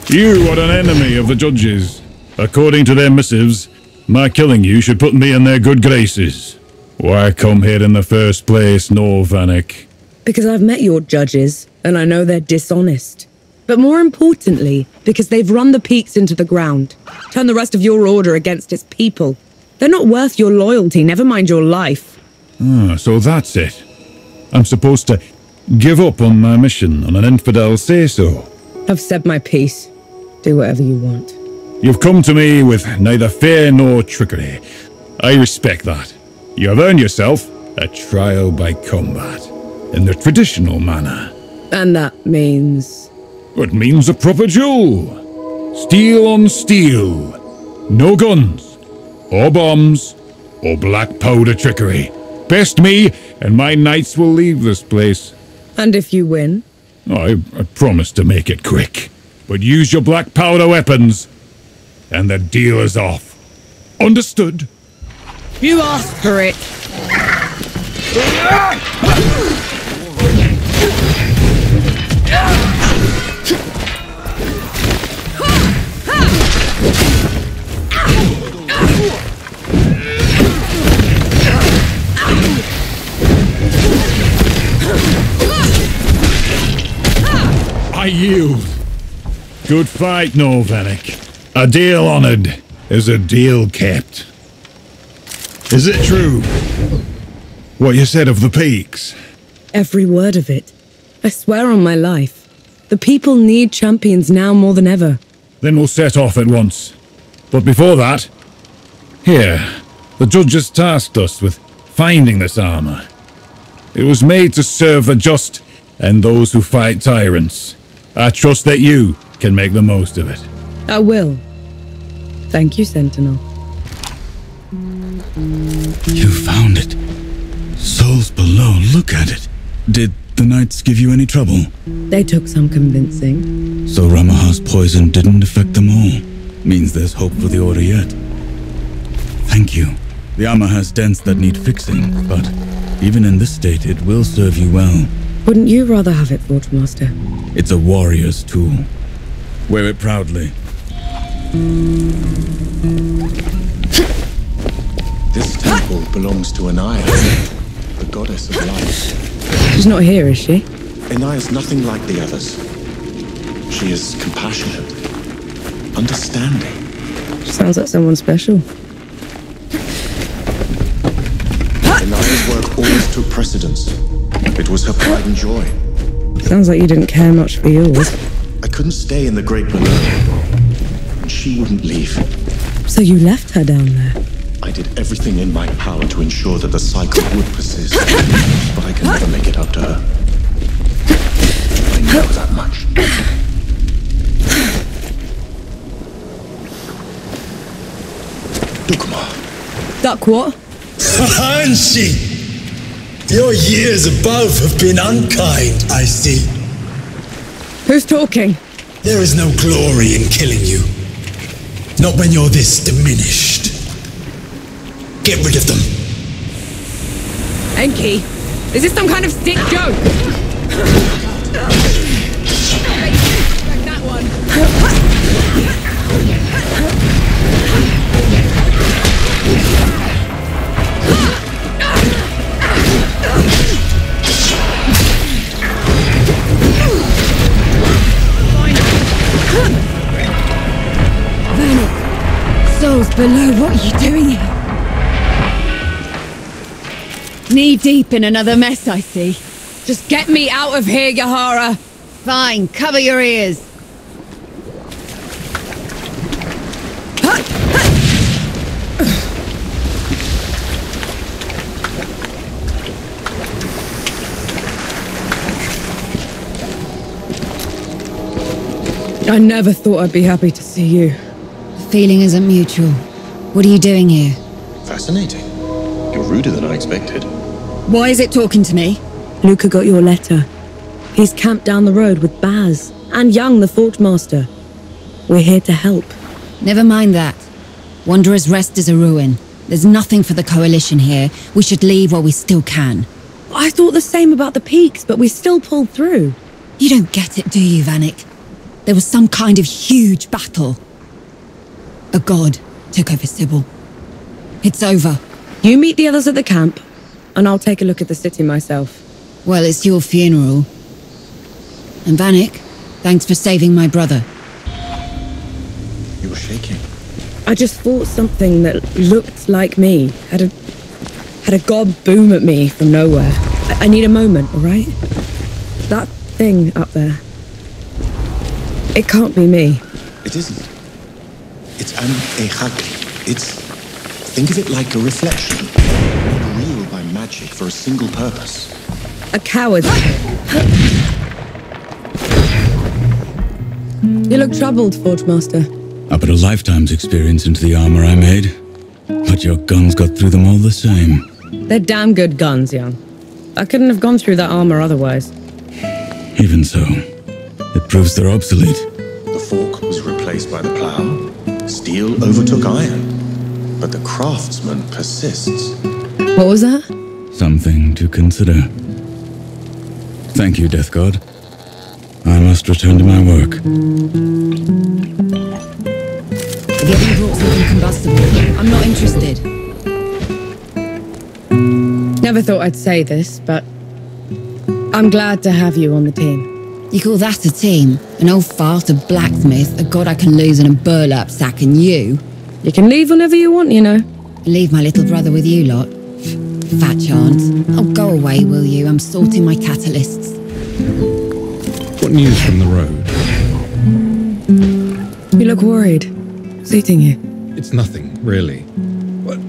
You are an enemy of the judges. According to their missives, my killing you should put me in their good graces. Why come here in the first place, Nor Vanek? Because I've met your judges, and I know they're dishonest. But more importantly, because they've run the peaks into the ground, turned the rest of your order against its people. They're not worth your loyalty, never mind your life. Ah, so that's it. I'm supposed to give up on my mission on an infidel say-so. I've said my piece. Do whatever you want. You've come to me with neither fear nor trickery. I respect that. You have earned yourself a trial by combat, in the traditional manner. And that means... It means a proper duel. Steel on steel. No guns, or bombs, or black powder trickery. Best me, and my knights will leave this place. And if you win? I, I promise to make it quick. But use your black powder weapons, and the deal is off. Understood? You asked for it. I yield. Good fight, Nor Vanek. A deal honored is a deal kept. Is it true? What you said of the peaks? Every word of it. I swear on my life. The people need champions now more than ever. Then we'll set off at once. But before that, here, the judges tasked us with finding this armor. It was made to serve the just and those who fight tyrants. I trust that you can make the most of it. I will. Thank you, Sentinel. You found it. Souls below, look at it. Did the knights give you any trouble? They took some convincing. So Ramuha's poison didn't affect them all. Means there's hope for the Order yet. Thank you. The armor has dents that need fixing, but even in this state, it will serve you well. Wouldn't you rather have it, Forge Master? It's a warrior's tool. Wear it proudly. This temple belongs to Anaya, the goddess of life. She's not here, is she? Anaya's nothing like the others. She is compassionate, understanding. She sounds like someone special. Anaya's work always took precedence. It was her pride and joy. Sounds like you didn't care much for yours. I couldn't stay in the Great Below. And she wouldn't leave. So you left her down there? I did everything in my power to ensure that the cycle would persist. But I can never make it up to her. I know that much. Dukma. Duck what? Hanshi! Your years above have been unkind, I see. Who's talking? There is no glory in killing you. Not when you're this diminished. Get rid of them. Enki, is this some kind of sick joke? like souls below, what are you doing here? Knee deep in another mess, I see. Just get me out of here, Yahara. Fine, cover your ears. I never thought I'd be happy to see you. The feeling isn't mutual. What are you doing here? Fascinating. You're ruder than I expected. Why is it talking to me? Luca got your letter. He's camped down the road with Baz and Young, the Forge Master. We're here to help. Never mind that. Wanderer's Rest is a ruin. There's nothing for the Coalition here. We should leave while we still can. I thought the same about the peaks, but we still pulled through. You don't get it, do you, Vanek? There was some kind of huge battle. A god took over Sybil. It's over. You meet the others at the camp, and I'll take a look at the city myself. Well, it's your funeral. And Vanek, thanks for saving my brother. You were shaking. I just fought something that looked like me. Had a had a god boom at me from nowhere. I, I need a moment, all right? That thing up there. It can't be me. It isn't. It's an Ehagli. It's. Think of it like a reflection. Made real by magic for a single purpose. A coward. you look troubled, Forge Master. I put a lifetime's experience into the armor I made. But your guns got through them all the same. They're damn good guns, Young. I couldn't have gone through that armor otherwise. Even so, it proves they're obsolete. The fork was replaced by the plow. Steel overtook iron. But the craftsman persists. What was that? Something to consider. Thank you, Death God. I must return to my work. Forget you brought something combustible. I'm not interested. Never thought I'd say this, but I'm glad to have you on the team. You call that a team? An old fart, a blacksmith, a god I can lose in a burlap sack, and you? You can leave whenever you want, you know. Leave my little brother with you lot. Fat chance. Oh, go away, will you? I'm sorting my catalysts. What news from the road? You look worried. What's eating you? It's nothing, really. But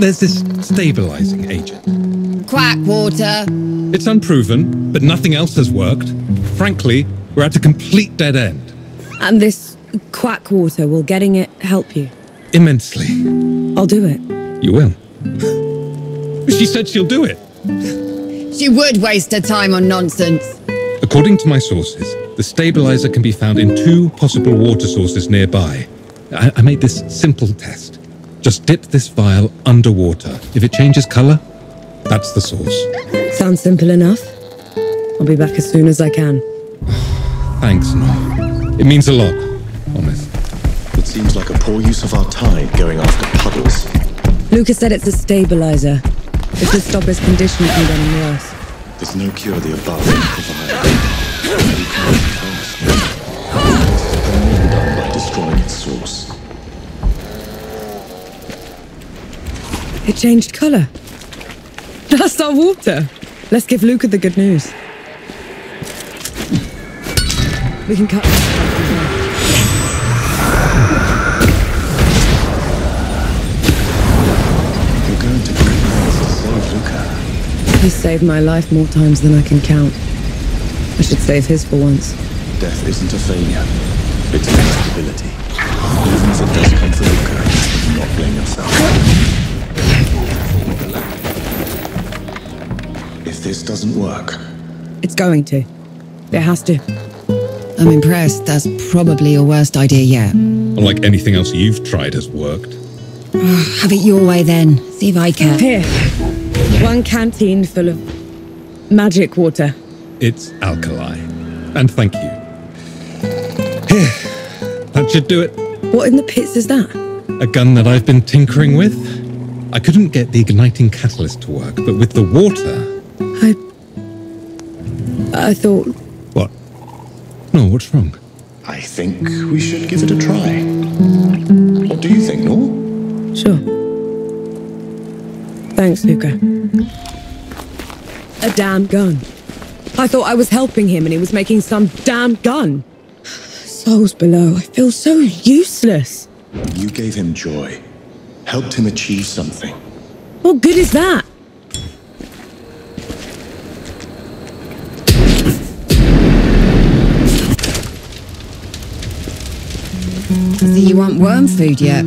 there's this stabilizing agent. Quack water. It's unproven, but nothing else has worked. Frankly, we're at a complete dead end. And this quack water, will getting it help you? Immensely. I'll do it. You will. She said she'll do it. She would waste her time on nonsense. According to my sources, the stabilizer can be found in two possible water sources nearby. I, I made this simple test. Just dip this vial underwater. If it changes color, that's the source. Sounds simple enough. I'll be back as soon as I can. Thanks, No. It means a lot, honest. It seems like a poor use of our time going after puddles. Lucas said it's a stabilizer. It should stop his condition from getting worse. There's no cure the above can provide. You can't cast only done by destroying its source. It changed color. That's our water. Let's give Luca the good news. We can cut. He's saved my life more times than I can count. I should save his for once. Death isn't a failure. It's an instability. Even if it does come for Luca, do not blame yourself. If this doesn't work, It's going to. It has to. I'm impressed. That's probably your worst idea yet. Unlike anything else you've tried has worked. Have it your way then. See if I can. Here. One canteen full of magic water. It's alkali. And thank you. Here. That should do it. What in the pits is that? A gun that I've been tinkering with. I couldn't get the igniting catalyst to work, but with the water. I. I thought. What? No, what's wrong? I think we should give it a try. What do you think, Nor? Thanks, Luca. A damn gun. I thought I was helping him and he was making some damn gun. Souls below, I feel so useless. You gave him joy, helped him achieve something. What good is that? See, you want worm food yet?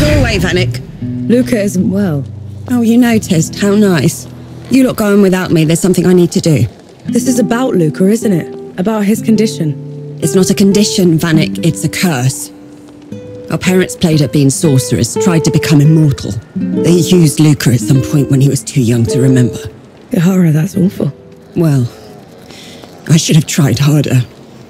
Go away, Vanek. Luca isn't well. Oh, you noticed? How nice. You lot going without me. There's something I need to do. This is about Luca, isn't it? About his condition. It's not a condition, Vanek. It's a curse. Our parents played at being sorcerers, tried to become immortal. They used Luca at some point when he was too young to remember. Yahara, that's awful. Well, I should have tried harder.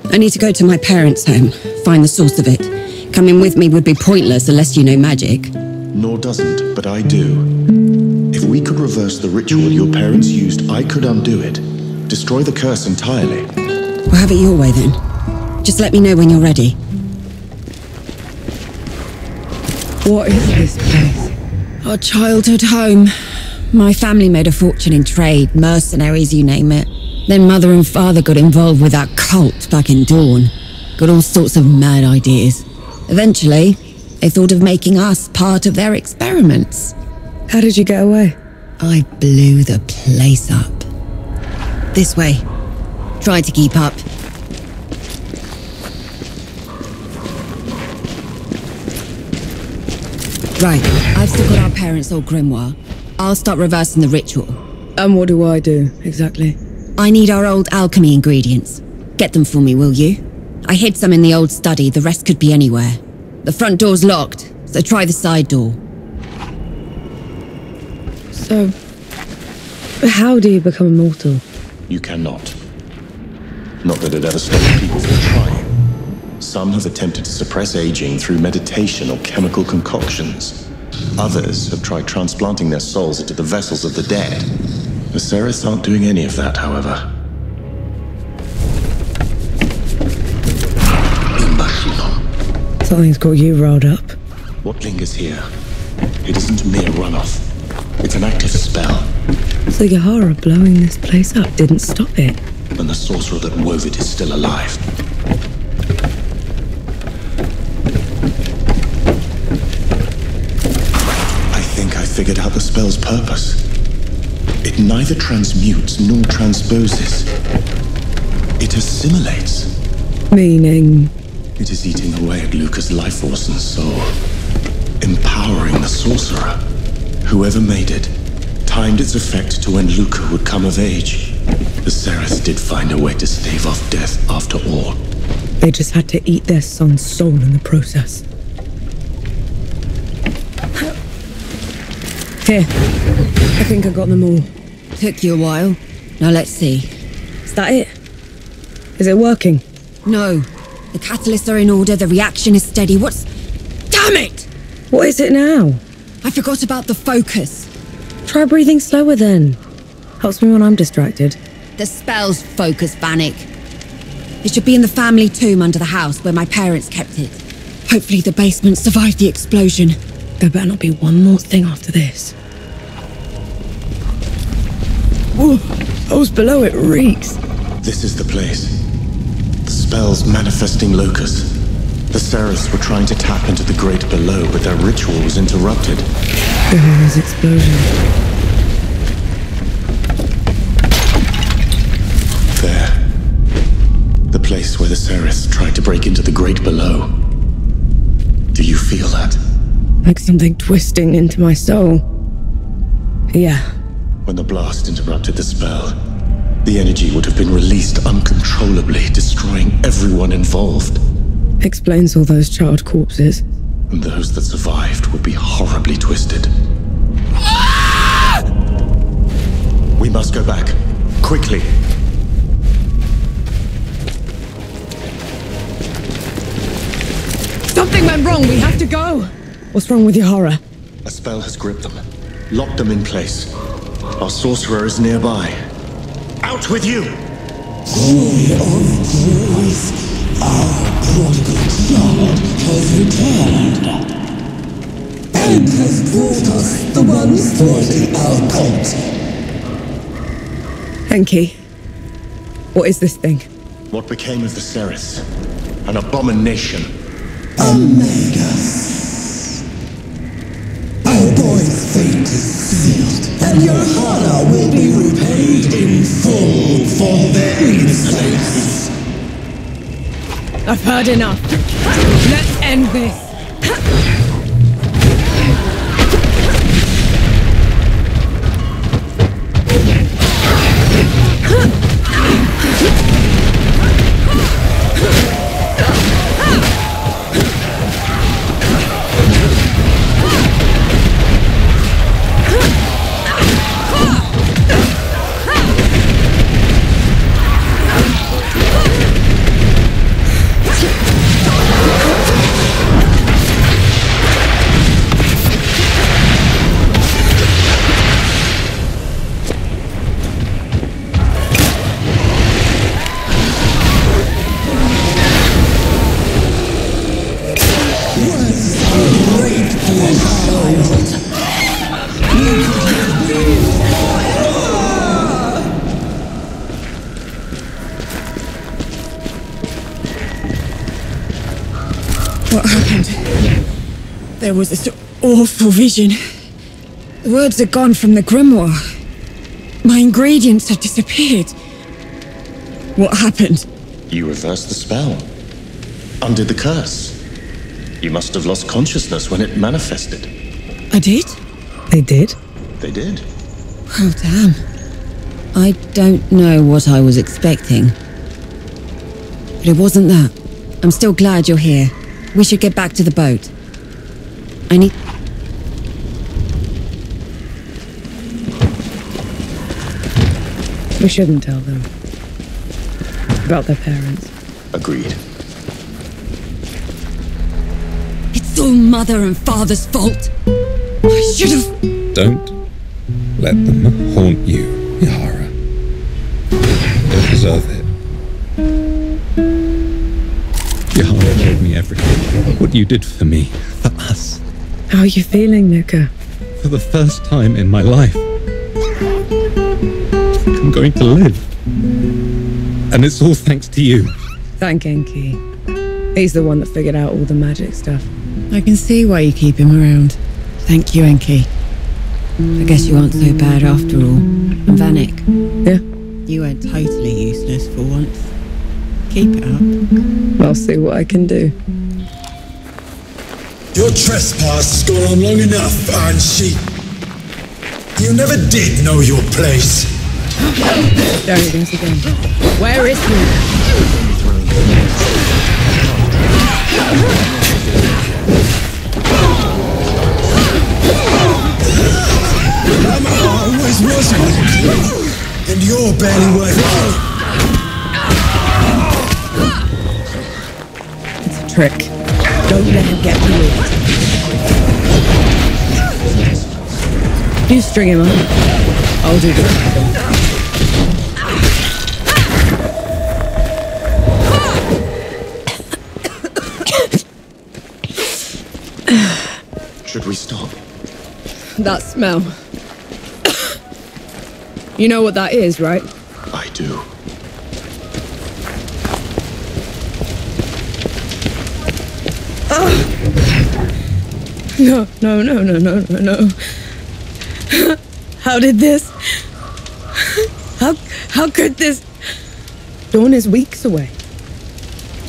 I need to go to my parents' home, find the source of it. Coming with me would be pointless unless you know magic. Nor doesn't, but I do. If we could reverse the ritual your parents used, I could undo it. Destroy the curse entirely. We'll have it your way then. Just let me know when you're ready. What is this place? Our childhood home. My family made a fortune in trade, mercenaries, you name it. Then mother and father got involved with that cult back in Dawn. Got all sorts of mad ideas. Eventually, they thought of making us part of their experiments. How did you get away? I blew the place up. This way. Try to keep up. Right, I've still got our parents' old grimoire. I'll start reversing the ritual. And what do I do, exactly? I need our old alchemy ingredients. Get them for me, will you? I hid some in the old study, the rest could be anywhere. The front door's locked, so try the side door. So, how do you become immortal? You cannot. Not that it ever stopped people from trying. Some have attempted to suppress aging through meditation or chemical concoctions. Others have tried transplanting their souls into the vessels of the dead. The Sereths aren't doing any of that, however. Something's got you rolled up. What lingers here? It isn't mere runoff. It's an active spell, So Yahara blowing this place up didn't stop it. and the sorcerer that wove it is still alive. I think I figured out the spell's purpose. It neither transmutes nor transposes. It assimilates. Meaning, It is eating away at Luca's life force and soul, empowering the sorcerer. Whoever made it timed its effect to when Luca would come of age. The Sereth did find a way to stave off death after all. they just had to eat their son's soul in the process. Here. I think I got them all. Took you a while. Now let's see. Is that it? Is it working? No. The catalysts are in order, the reaction is steady. What's. Damn it! What is it now? I forgot about the focus. Try breathing slower then. Helps me when I'm distracted. The spell's focus, Vanek. It should be in the family tomb under the house where my parents kept it. Hopefully the basement survived the explosion. There better not be one more thing after this. Whoa, those below it reeks. This is the place. The spell's manifesting locus. The Sereths were trying to tap into the great below, but their ritual was interrupted. Yahara's explosion. There. The place where the Sereths tried to break into the great below. Do you feel that? Like something twisting into my soul. Yeah, When the blast interrupted the spell, the energy would have been released uncontrollably, destroying everyone involved. explains all those charred corpses. And those that survived would be horribly twisted. Ah! We must go back. Quickly. Something went wrong. We have to go. What's wrong with your horror? A spell has gripped them, locked them in place. Our sorcerer is nearby. Out with you! Glory of glories, our prodigal child has returned. and has brought us the ones thwarting our cult. Enki, what is this thing? What became of the Ceres? An abomination. Omegas. And your Hana will be repaid in full for their insolence. I've heard enough. Let's end this. There was this awful vision. The words are gone from the grimoire. My ingredients have disappeared. What happened? You reversed the spell. Undid the curse. You must have lost consciousness when it manifested. I did? They did? They did. Oh, damn. I don't know what I was expecting. But it wasn't that. I'm still glad you're here. We should get back to the boat. I need. We shouldn't tell them. About their parents. Agreed. It's all mother and father's fault. I should have. Don't let them haunt you, Yahara. You don't deserve it. Yahara told me everything. What you did for me, for us, How are you feeling, Nuka? for the first time in my life. I'm going to live. And it's all thanks to you. Thank Enki. He's the one that figured out all the magic stuff. I can see why you keep him around. Thank you, Enki. I guess you aren't so bad after all. And Vanek. Yeah? You weren't totally useless for once. Keep it up. I'll see what I can do. Your trespass has gone on long enough, Anshi. You never did know your place. There he goes again. Where is he? I'm always was one. And you're barely worth it. It's a trick. Don't let him get to you. You string him up. I'll do the rest. Should we stop? That smell. You know what that is, right? I do. No, no, no, no, no, no, no. How did this? How how could this? Dawn is weeks away.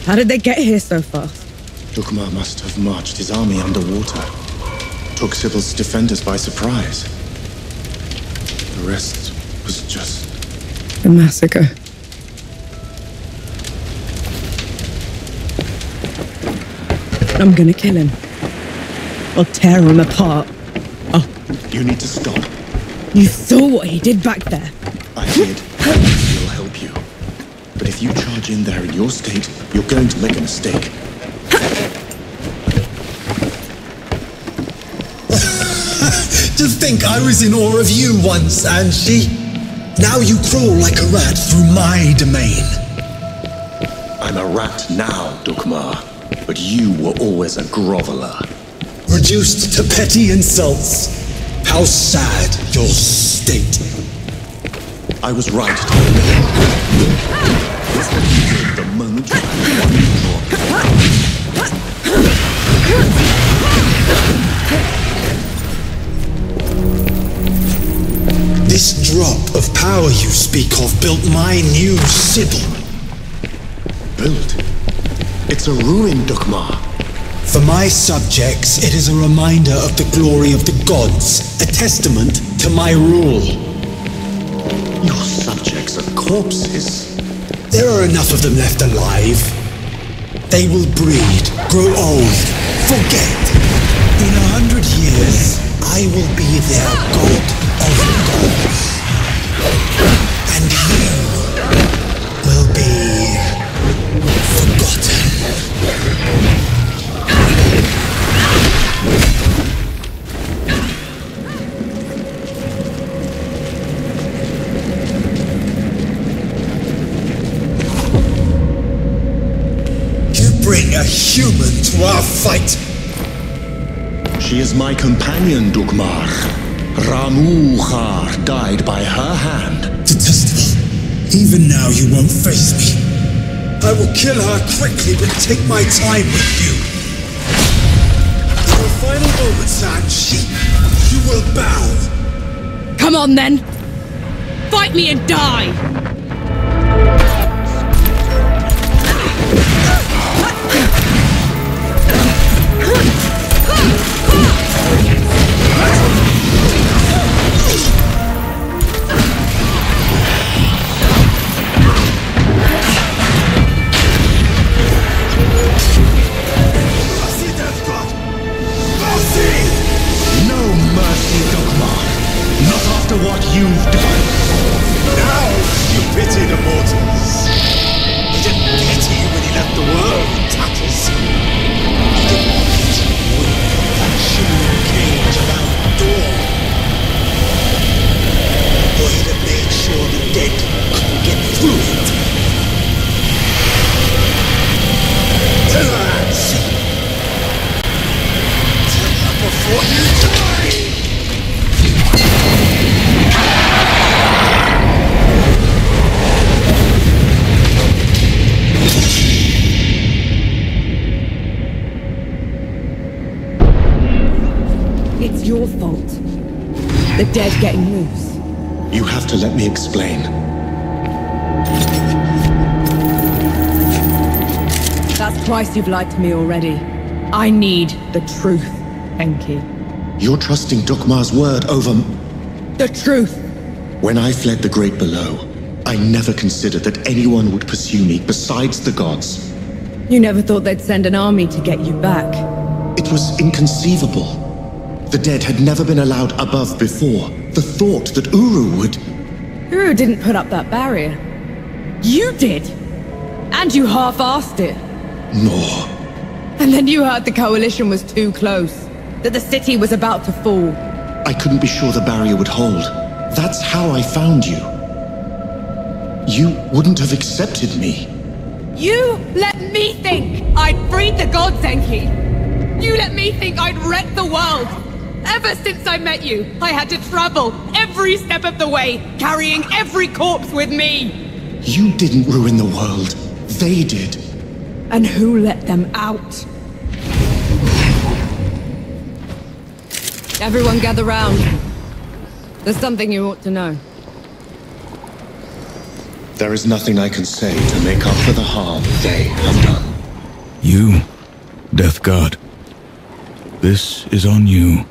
How did they get here so fast? Dukmar must have marched his army underwater. Took Sybil's defenders by surprise. The rest was just The massacre. I'm gonna kill him. I'll tear him apart. Oh. You need to stop. You saw what he did back there. I did. We'll help you. But if you charge in there in your state, you're going to make a mistake. To think I was in awe of you once, Anshi. Now you crawl like a rat through my domain. I'm a rat now, Dukmar. But you were always a groveler. Reduced to petty insults. How sad your state. I was right the moment. This drop of power you speak of built my new Sybil. Built? It's a ruin, Dukmar. For my subjects, it is a reminder of the glory of the gods, a testament to my rule. Your subjects are corpses. There are enough of them left alive. They will breed, grow old, forget. In a hundred years, I will be their god of gods. Fight. She is my companion, Dukmar. Ramuha died by her hand. Detestable. Even now you won't face me. I will kill her quickly, but take my time with you. In your final moments, Anshi, you will bow. Come on then! Fight me and die! Dead getting loose. You have to let me explain. That's twice you've lied to me already. I need the truth, Enki. You're trusting Dukmar's word over. The truth! When I fled the Great Below, I never considered that anyone would pursue me besides the gods. You never thought they'd send an army to get you back. It was inconceivable. The dead had never been allowed above before. The thought that Uru would. Uru didn't put up that barrier. You did! And you half-assed it. More. And then you heard the coalition was too close. That the city was about to fall. I couldn't be sure the barrier would hold. That's how I found you. You wouldn't have accepted me. You let me think I'd freed the gods, Enki! You let me think I'd wrecked the world! Ever since I met you, I had to travel every step of the way, carrying every corpse with me! You didn't ruin the world. They did. And who let them out? Everyone gather round. There's something you ought to know. There is nothing I can say to make up for the harm they have done. You, Death God. This is on you.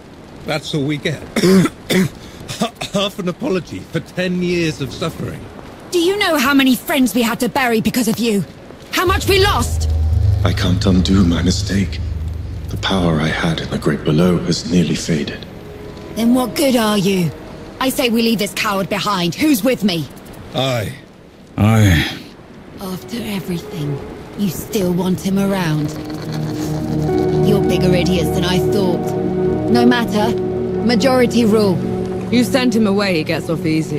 That's all we get. Half an apology for ten years of suffering. Do you know how many friends we had to bury because of you? How much we lost? I can't undo my mistake. The power I had in the Great Below has nearly faded. Then what good are you? I say we leave this coward behind. Who's with me? I. I. After everything, you still want him around. You're bigger idiots than I thought. No matter. Majority rule. You send him away, he gets off easy.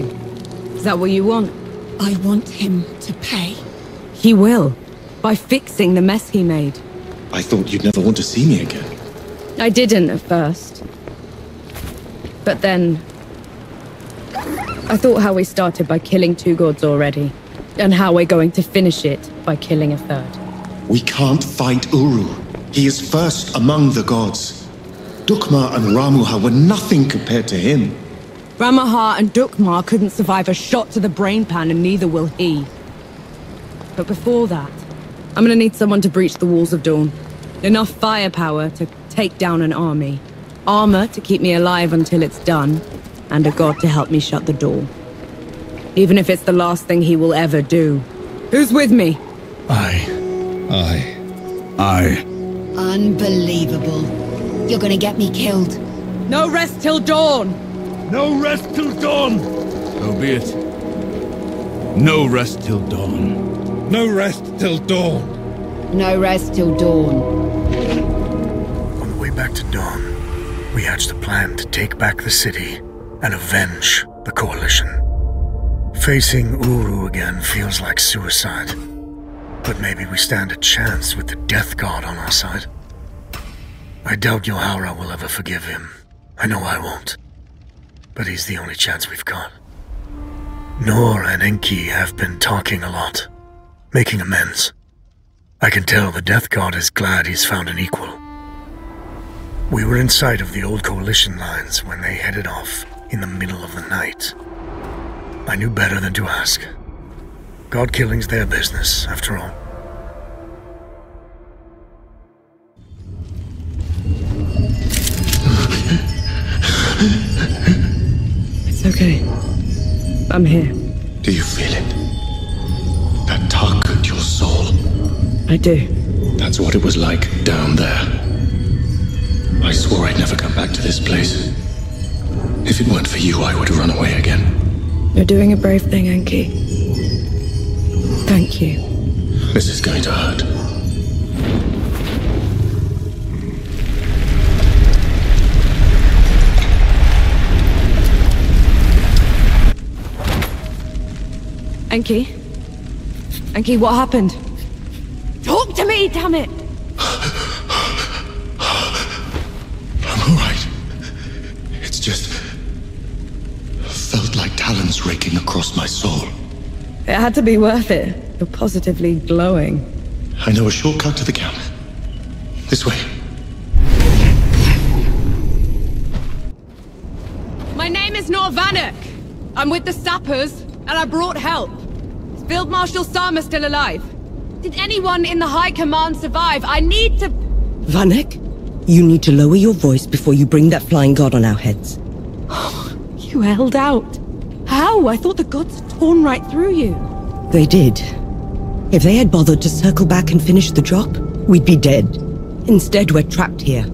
Is that what you want? I want him to pay. He will. By fixing the mess he made. I thought you'd never want to see me again. I didn't at first. But then. I thought how we started by killing two gods already, and how we're going to finish it by killing a third. We can't fight Uru. He is first among the gods. Dukmar and Ramuha were nothing compared to him. Ramuha and Dukmar couldn't survive a shot to the brain pan, and neither will he. But before that, I'm gonna need someone to breach the walls of Dawn. Enough firepower to take down an army. Armor to keep me alive until it's done. And a god to help me shut the door. Even if it's the last thing he will ever do. Who's with me? I. I. I. Unbelievable. You're gonna get me killed. No rest till dawn! No rest till dawn! So be it. No rest till dawn. No rest till dawn. No rest till dawn. On the way back to dawn, we hatched a plan to take back the city and avenge the Coalition. Facing Uru again feels like suicide. But maybe we stand a chance with the Death God on our side. I doubt Yahara will ever forgive him. I know I won't. But he's the only chance we've got. Nor and Enki have been talking a lot, making amends. I can tell the Death God is glad he's found an equal. We were in sight of the old Coalition lines when they headed off in the middle of the night. I knew better than to ask. God killing's their business, after all. It's okay. I'm here. Do you feel it? That tug at your soul. I do. That's what it was like down there. I swore I'd never come back to this place. If it weren't for you, I would have run away again. You're doing a brave thing, Enki. Thank you. This is going to hurt. Enki? Enki, what happened? Talk to me, damn it! I'm alright. It's just. felt like talons raking across my soul. It had to be worth it. You're positively glowing. I know a shortcut to the camp. This way. My name is Nor Vanek. I'm with the sappers, and I brought help. Field Marshal Sama still alive? Did anyone in the High Command survive? I need to... Vanek, you need to lower your voice before you bring that flying god on our heads. You held out. How? I thought the gods had torn right through you. They did. If they had bothered to circle back and finish the job, we'd be dead. Instead, we're trapped here.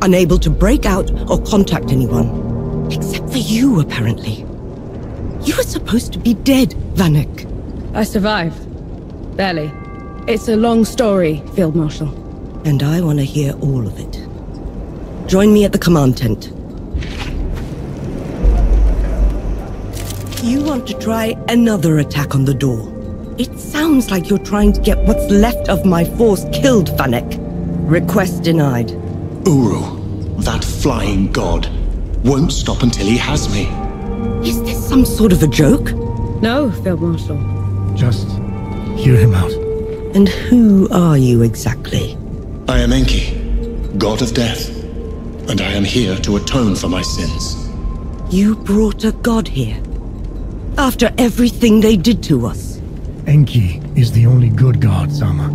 Unable to break out or contact anyone. Except for you, apparently. You were supposed to be dead, Vanek. I survived. Barely. It's a long story, Field Marshal. And I want to hear all of it. Join me at the command tent. You want to try another attack on the door. It sounds like you're trying to get what's left of my force killed, Vanek. Request denied. Uru, that flying god, won't stop until he has me. Is this some sort of a joke? No, Field Marshal. Just hear him out. And who are you exactly? I am Enki, god of death, and I am here to atone for my sins. You brought a god here. After everything they did to us. Enki is the only good god, Sama.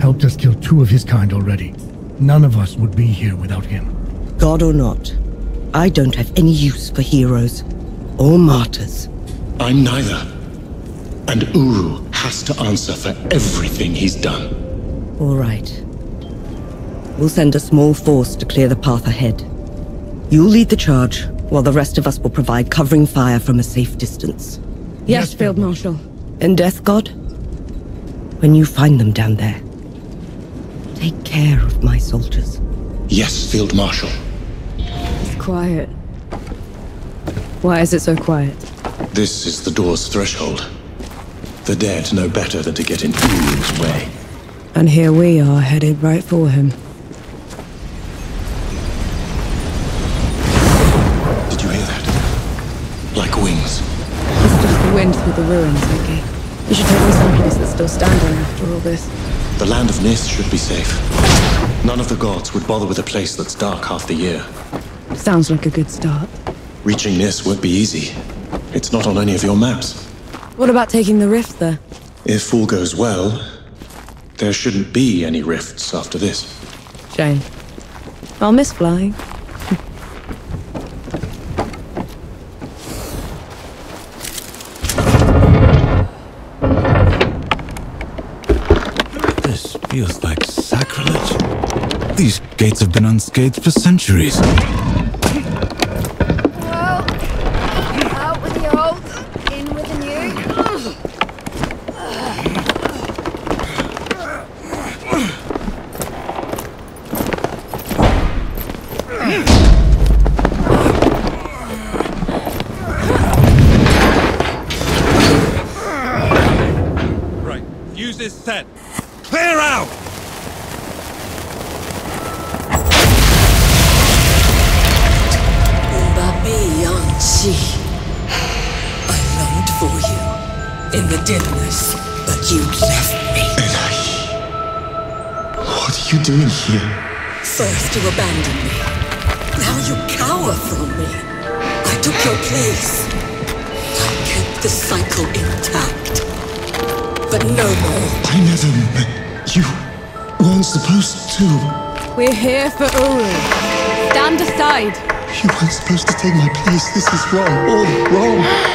Helped us kill two of his kind already. None of us would be here without him. God or not, I don't have any use for heroes or martyrs. I'm neither. And Uru has to answer for everything he's done. All right. We'll send a small force to clear the path ahead. You'll lead the charge, while the rest of us will provide covering fire from a safe distance. Yes, Field Marshal. And Death God? When you find them down there, take care of my soldiers. Yes, Field Marshal. It's quiet. Why is it so quiet? This is the door's threshold. The dead know better than to get in Uru's way. And here we are headed right for him. Did you hear that? Like wings. It's just the wind through the ruins, Mickey. You should take me someplace that's still standing after all this. The land of Nis should be safe. None of the gods would bother with a place that's dark half the year. Sounds like a good start. Reaching Nis won't be easy. It's not on any of your maps. What about taking the rift there? If all goes well, there shouldn't be any rifts after this. Shame. I'll miss flying. This feels like sacrilege. These gates have been unscathed for centuries. Take my place. This is wrong. All wrong.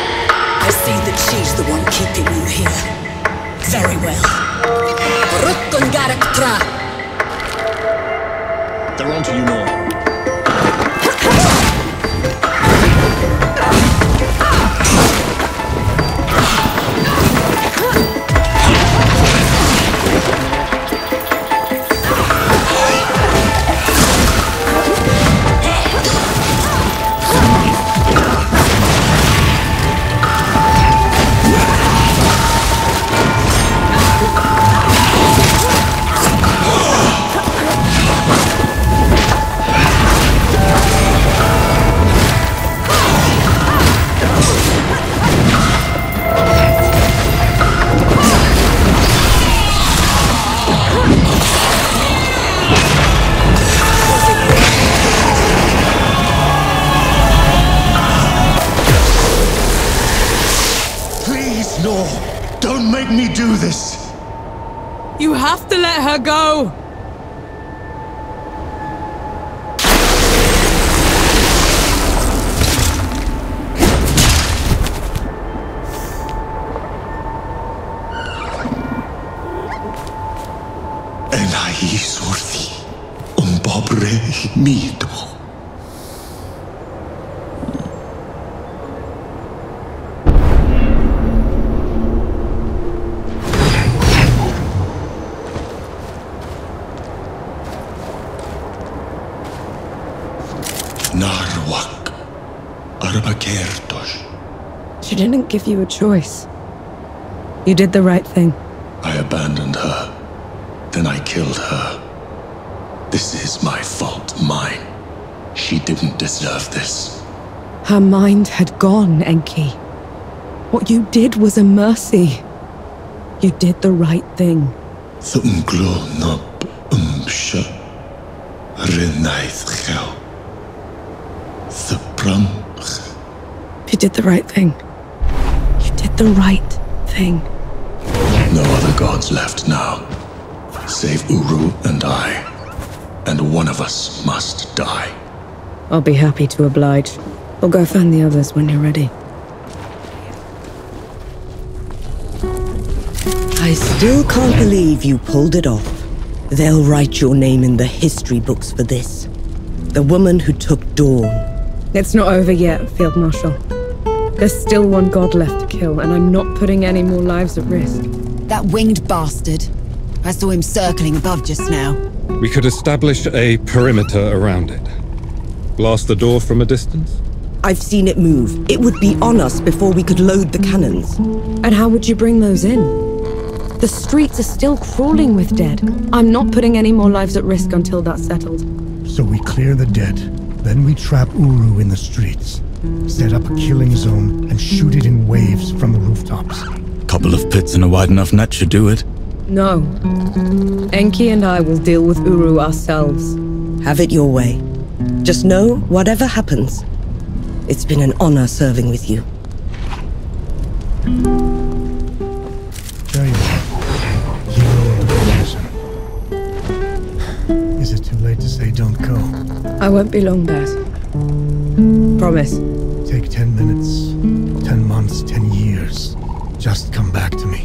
Mito. Narwak. Arbakertos. She didn't give you a choice. You did the right thing. I abandoned her. Then I killed her. This is my fault, mine. She didn't deserve this. Her mind had gone, Enki. What you did was a mercy. You did the right thing. Thumglo nop umsha. Renaith. The pram. You did the right thing. You did the right thing. No other gods left now. Save Uru and I. And one of us must die. I'll be happy to oblige. We'll go find the others when you're ready. I still can't believe you pulled it off. They'll write your name in the history books for this. The woman who took Dawn. It's not over yet, Field Marshal. There's still one god left to kill, and I'm not putting any more lives at risk. That winged bastard. I saw him circling above just now. We could establish a perimeter around it. Blast the door from a distance? I've seen it move. It would be on us before we could load the cannons. And how would you bring those in? The streets are still crawling with dead. I'm not putting any more lives at risk until that's settled. So we clear the dead. Then we trap Uru in the streets. Set up a killing zone and shoot it in waves from the rooftops. A couple of pits and a wide enough net should do it. No. Enki and I will deal with Uru ourselves. Have it your way. Just know, whatever happens, it's been an honor serving with you. There you are. Hero of the mission. Is it too late to say don't go? I won't be long, Bert. Promise. Take ten minutes, ten months, ten years. Just come back to me.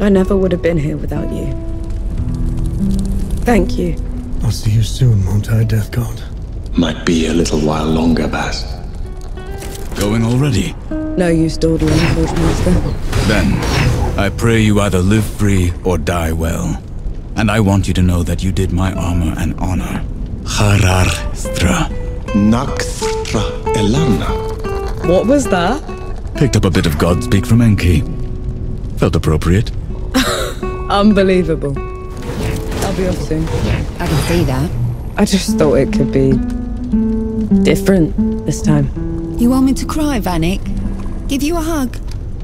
I never would have been here without you. Thank you. I'll see you soon, won't I, Death God? Might be a little while longer, Baz. Going already? No use dawdling, Forge Master. Then, I pray you either live free or die well. And I want you to know that you did my armor an honor. Harar Stra. Nakthra Elana. What was that? Picked up a bit of Godspeak from Enki. Felt appropriate. Unbelievable. I'll be off soon. I can see that. I just thought it could be different this time. You want me to cry, Vanek? Give you a hug?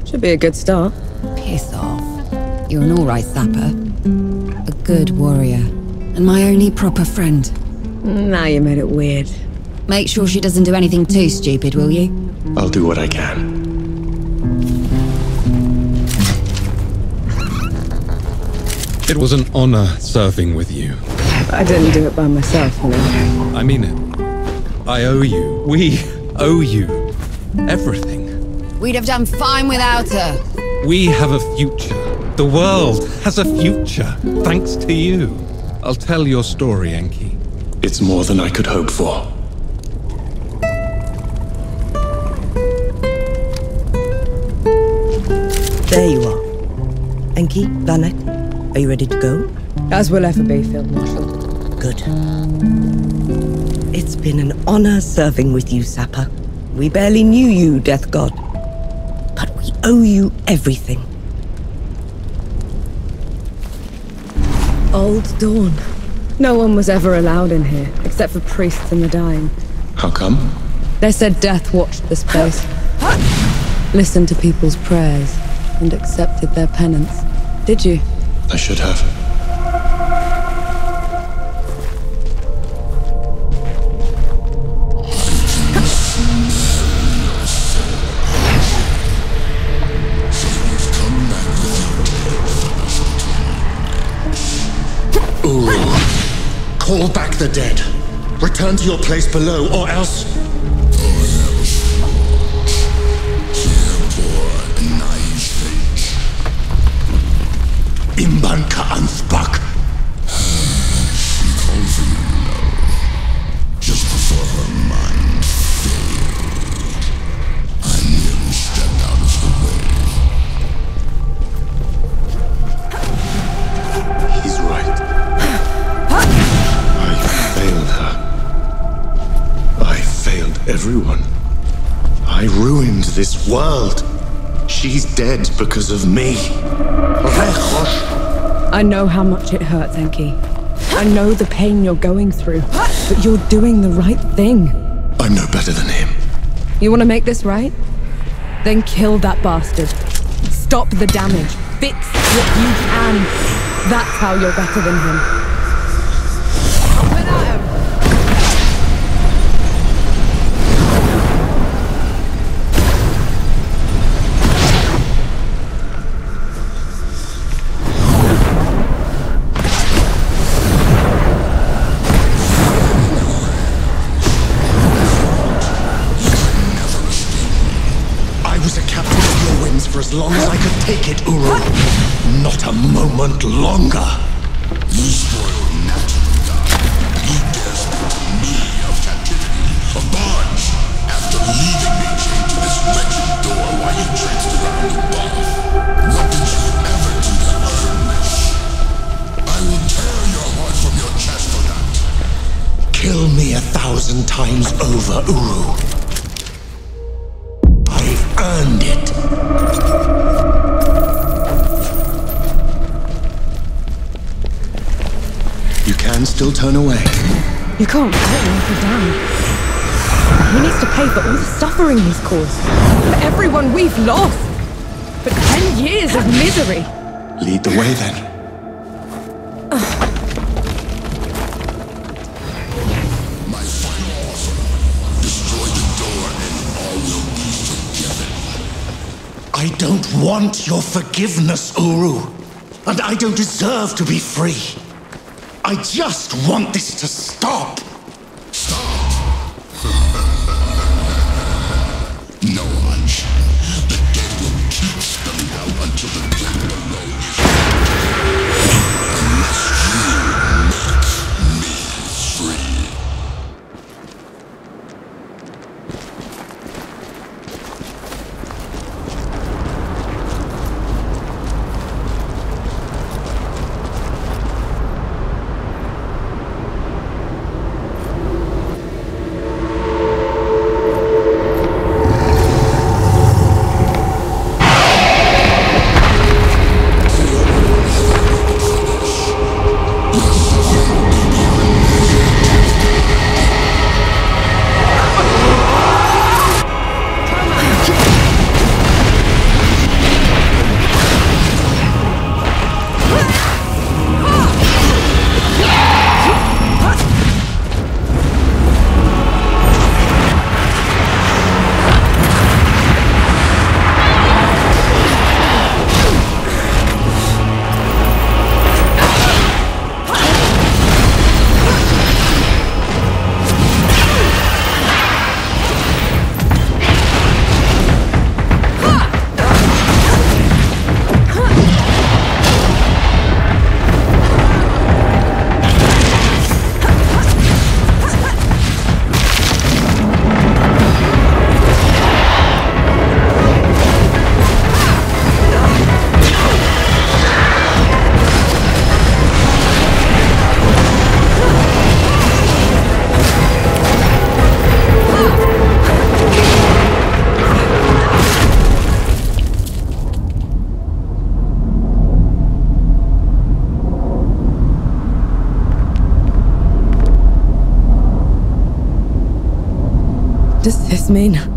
Should be a good start. Piss off. You're an alright sapper. A good warrior. And my only proper friend. Now you made it weird. Make sure she doesn't do anything too stupid, will you? I'll do what I can. It was an honor serving with you. I didn't do it by myself, you know. I mean it. I owe you. We owe you everything. We'd have done fine without her. We have a future. The world has a future, thanks to you. I'll tell your story, Enki. It's more than I could hope for. There you are. Enki, Vanek, are you ready to go? As we'll ever be, Field Marshal. Good. It's been an honor serving with you, Sapper. We barely knew you, Death God. But we owe you everything. Old Dawn. No one was ever allowed in here, except for priests and the dying. How come? They said death watched this place. Listened to people's prayers and accepted their penance. Did you? I should have. The dead. Return to your place below, or else. Dead because of me. I know how much it hurts, Enki. I know the pain you're going through, but you're doing the right thing. I'm no better than him. You want to make this right? Then kill that bastard. Stop the damage. Fix what you can. That's how you're better than him. Longer. You spoiled natural Doc. You dare to me of captivity, of bonds, after leaving me chained to this wretched door while you traipsed around the bath. What did you ever do to earn this? I will tear your heart from your chest for that. Kill me a thousand times over, Uru. Turn away. You can't fight me if you're down. He needs to pay for all the suffering he's caused. For everyone we've lost. For ten years of misery. Lead the way then. My final awesome. Destroy the door and all no together. I don't want your forgiveness, Uru. And I don't deserve to be free. I just want this to stop. Does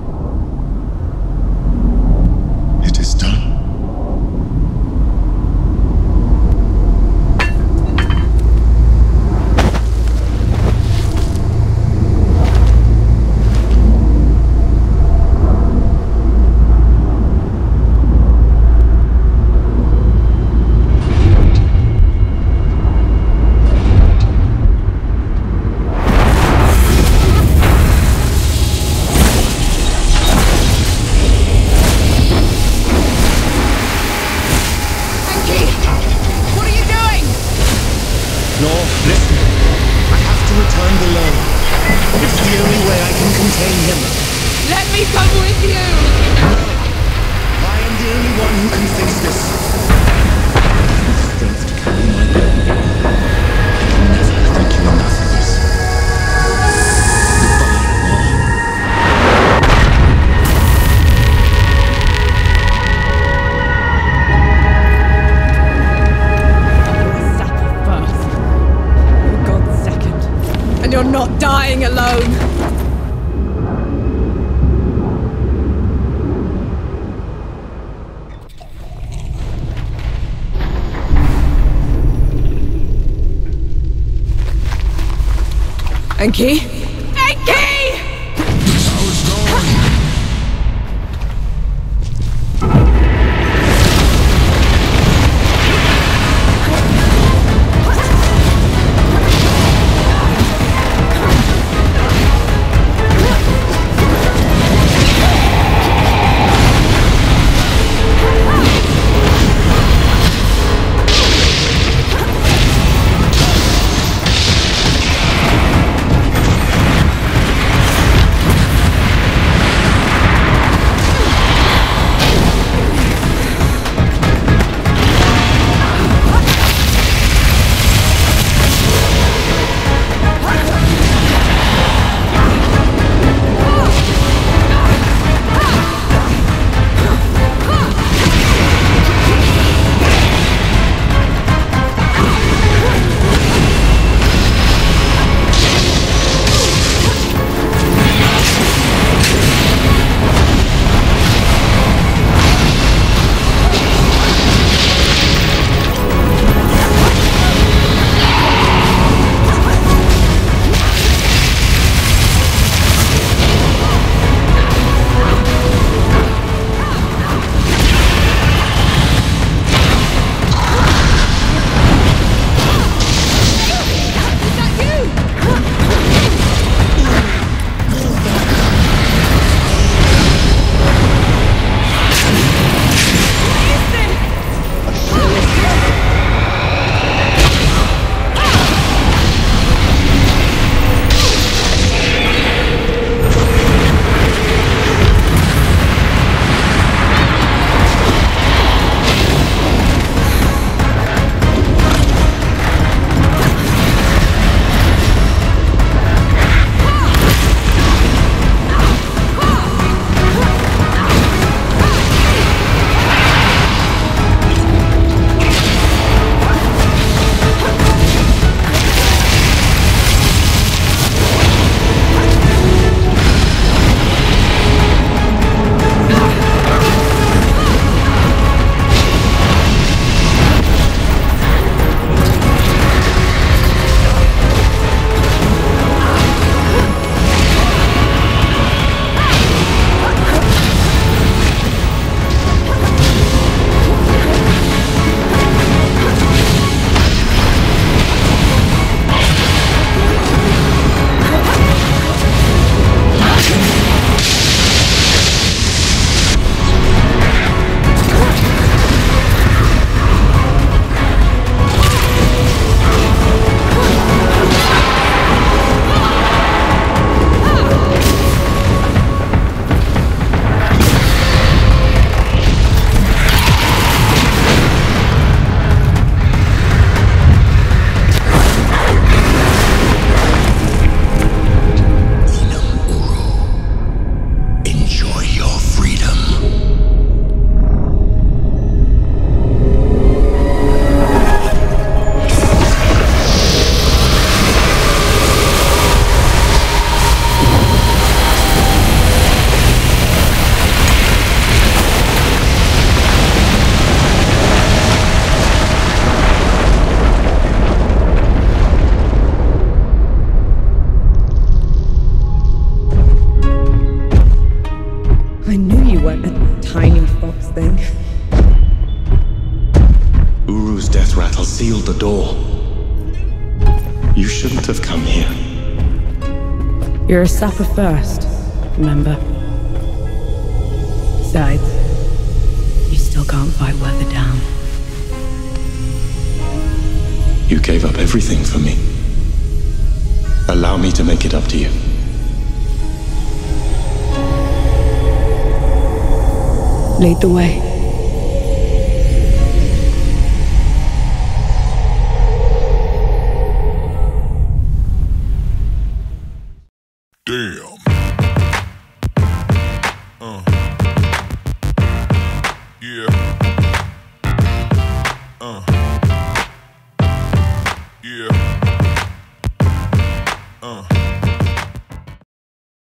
You're a sapper first,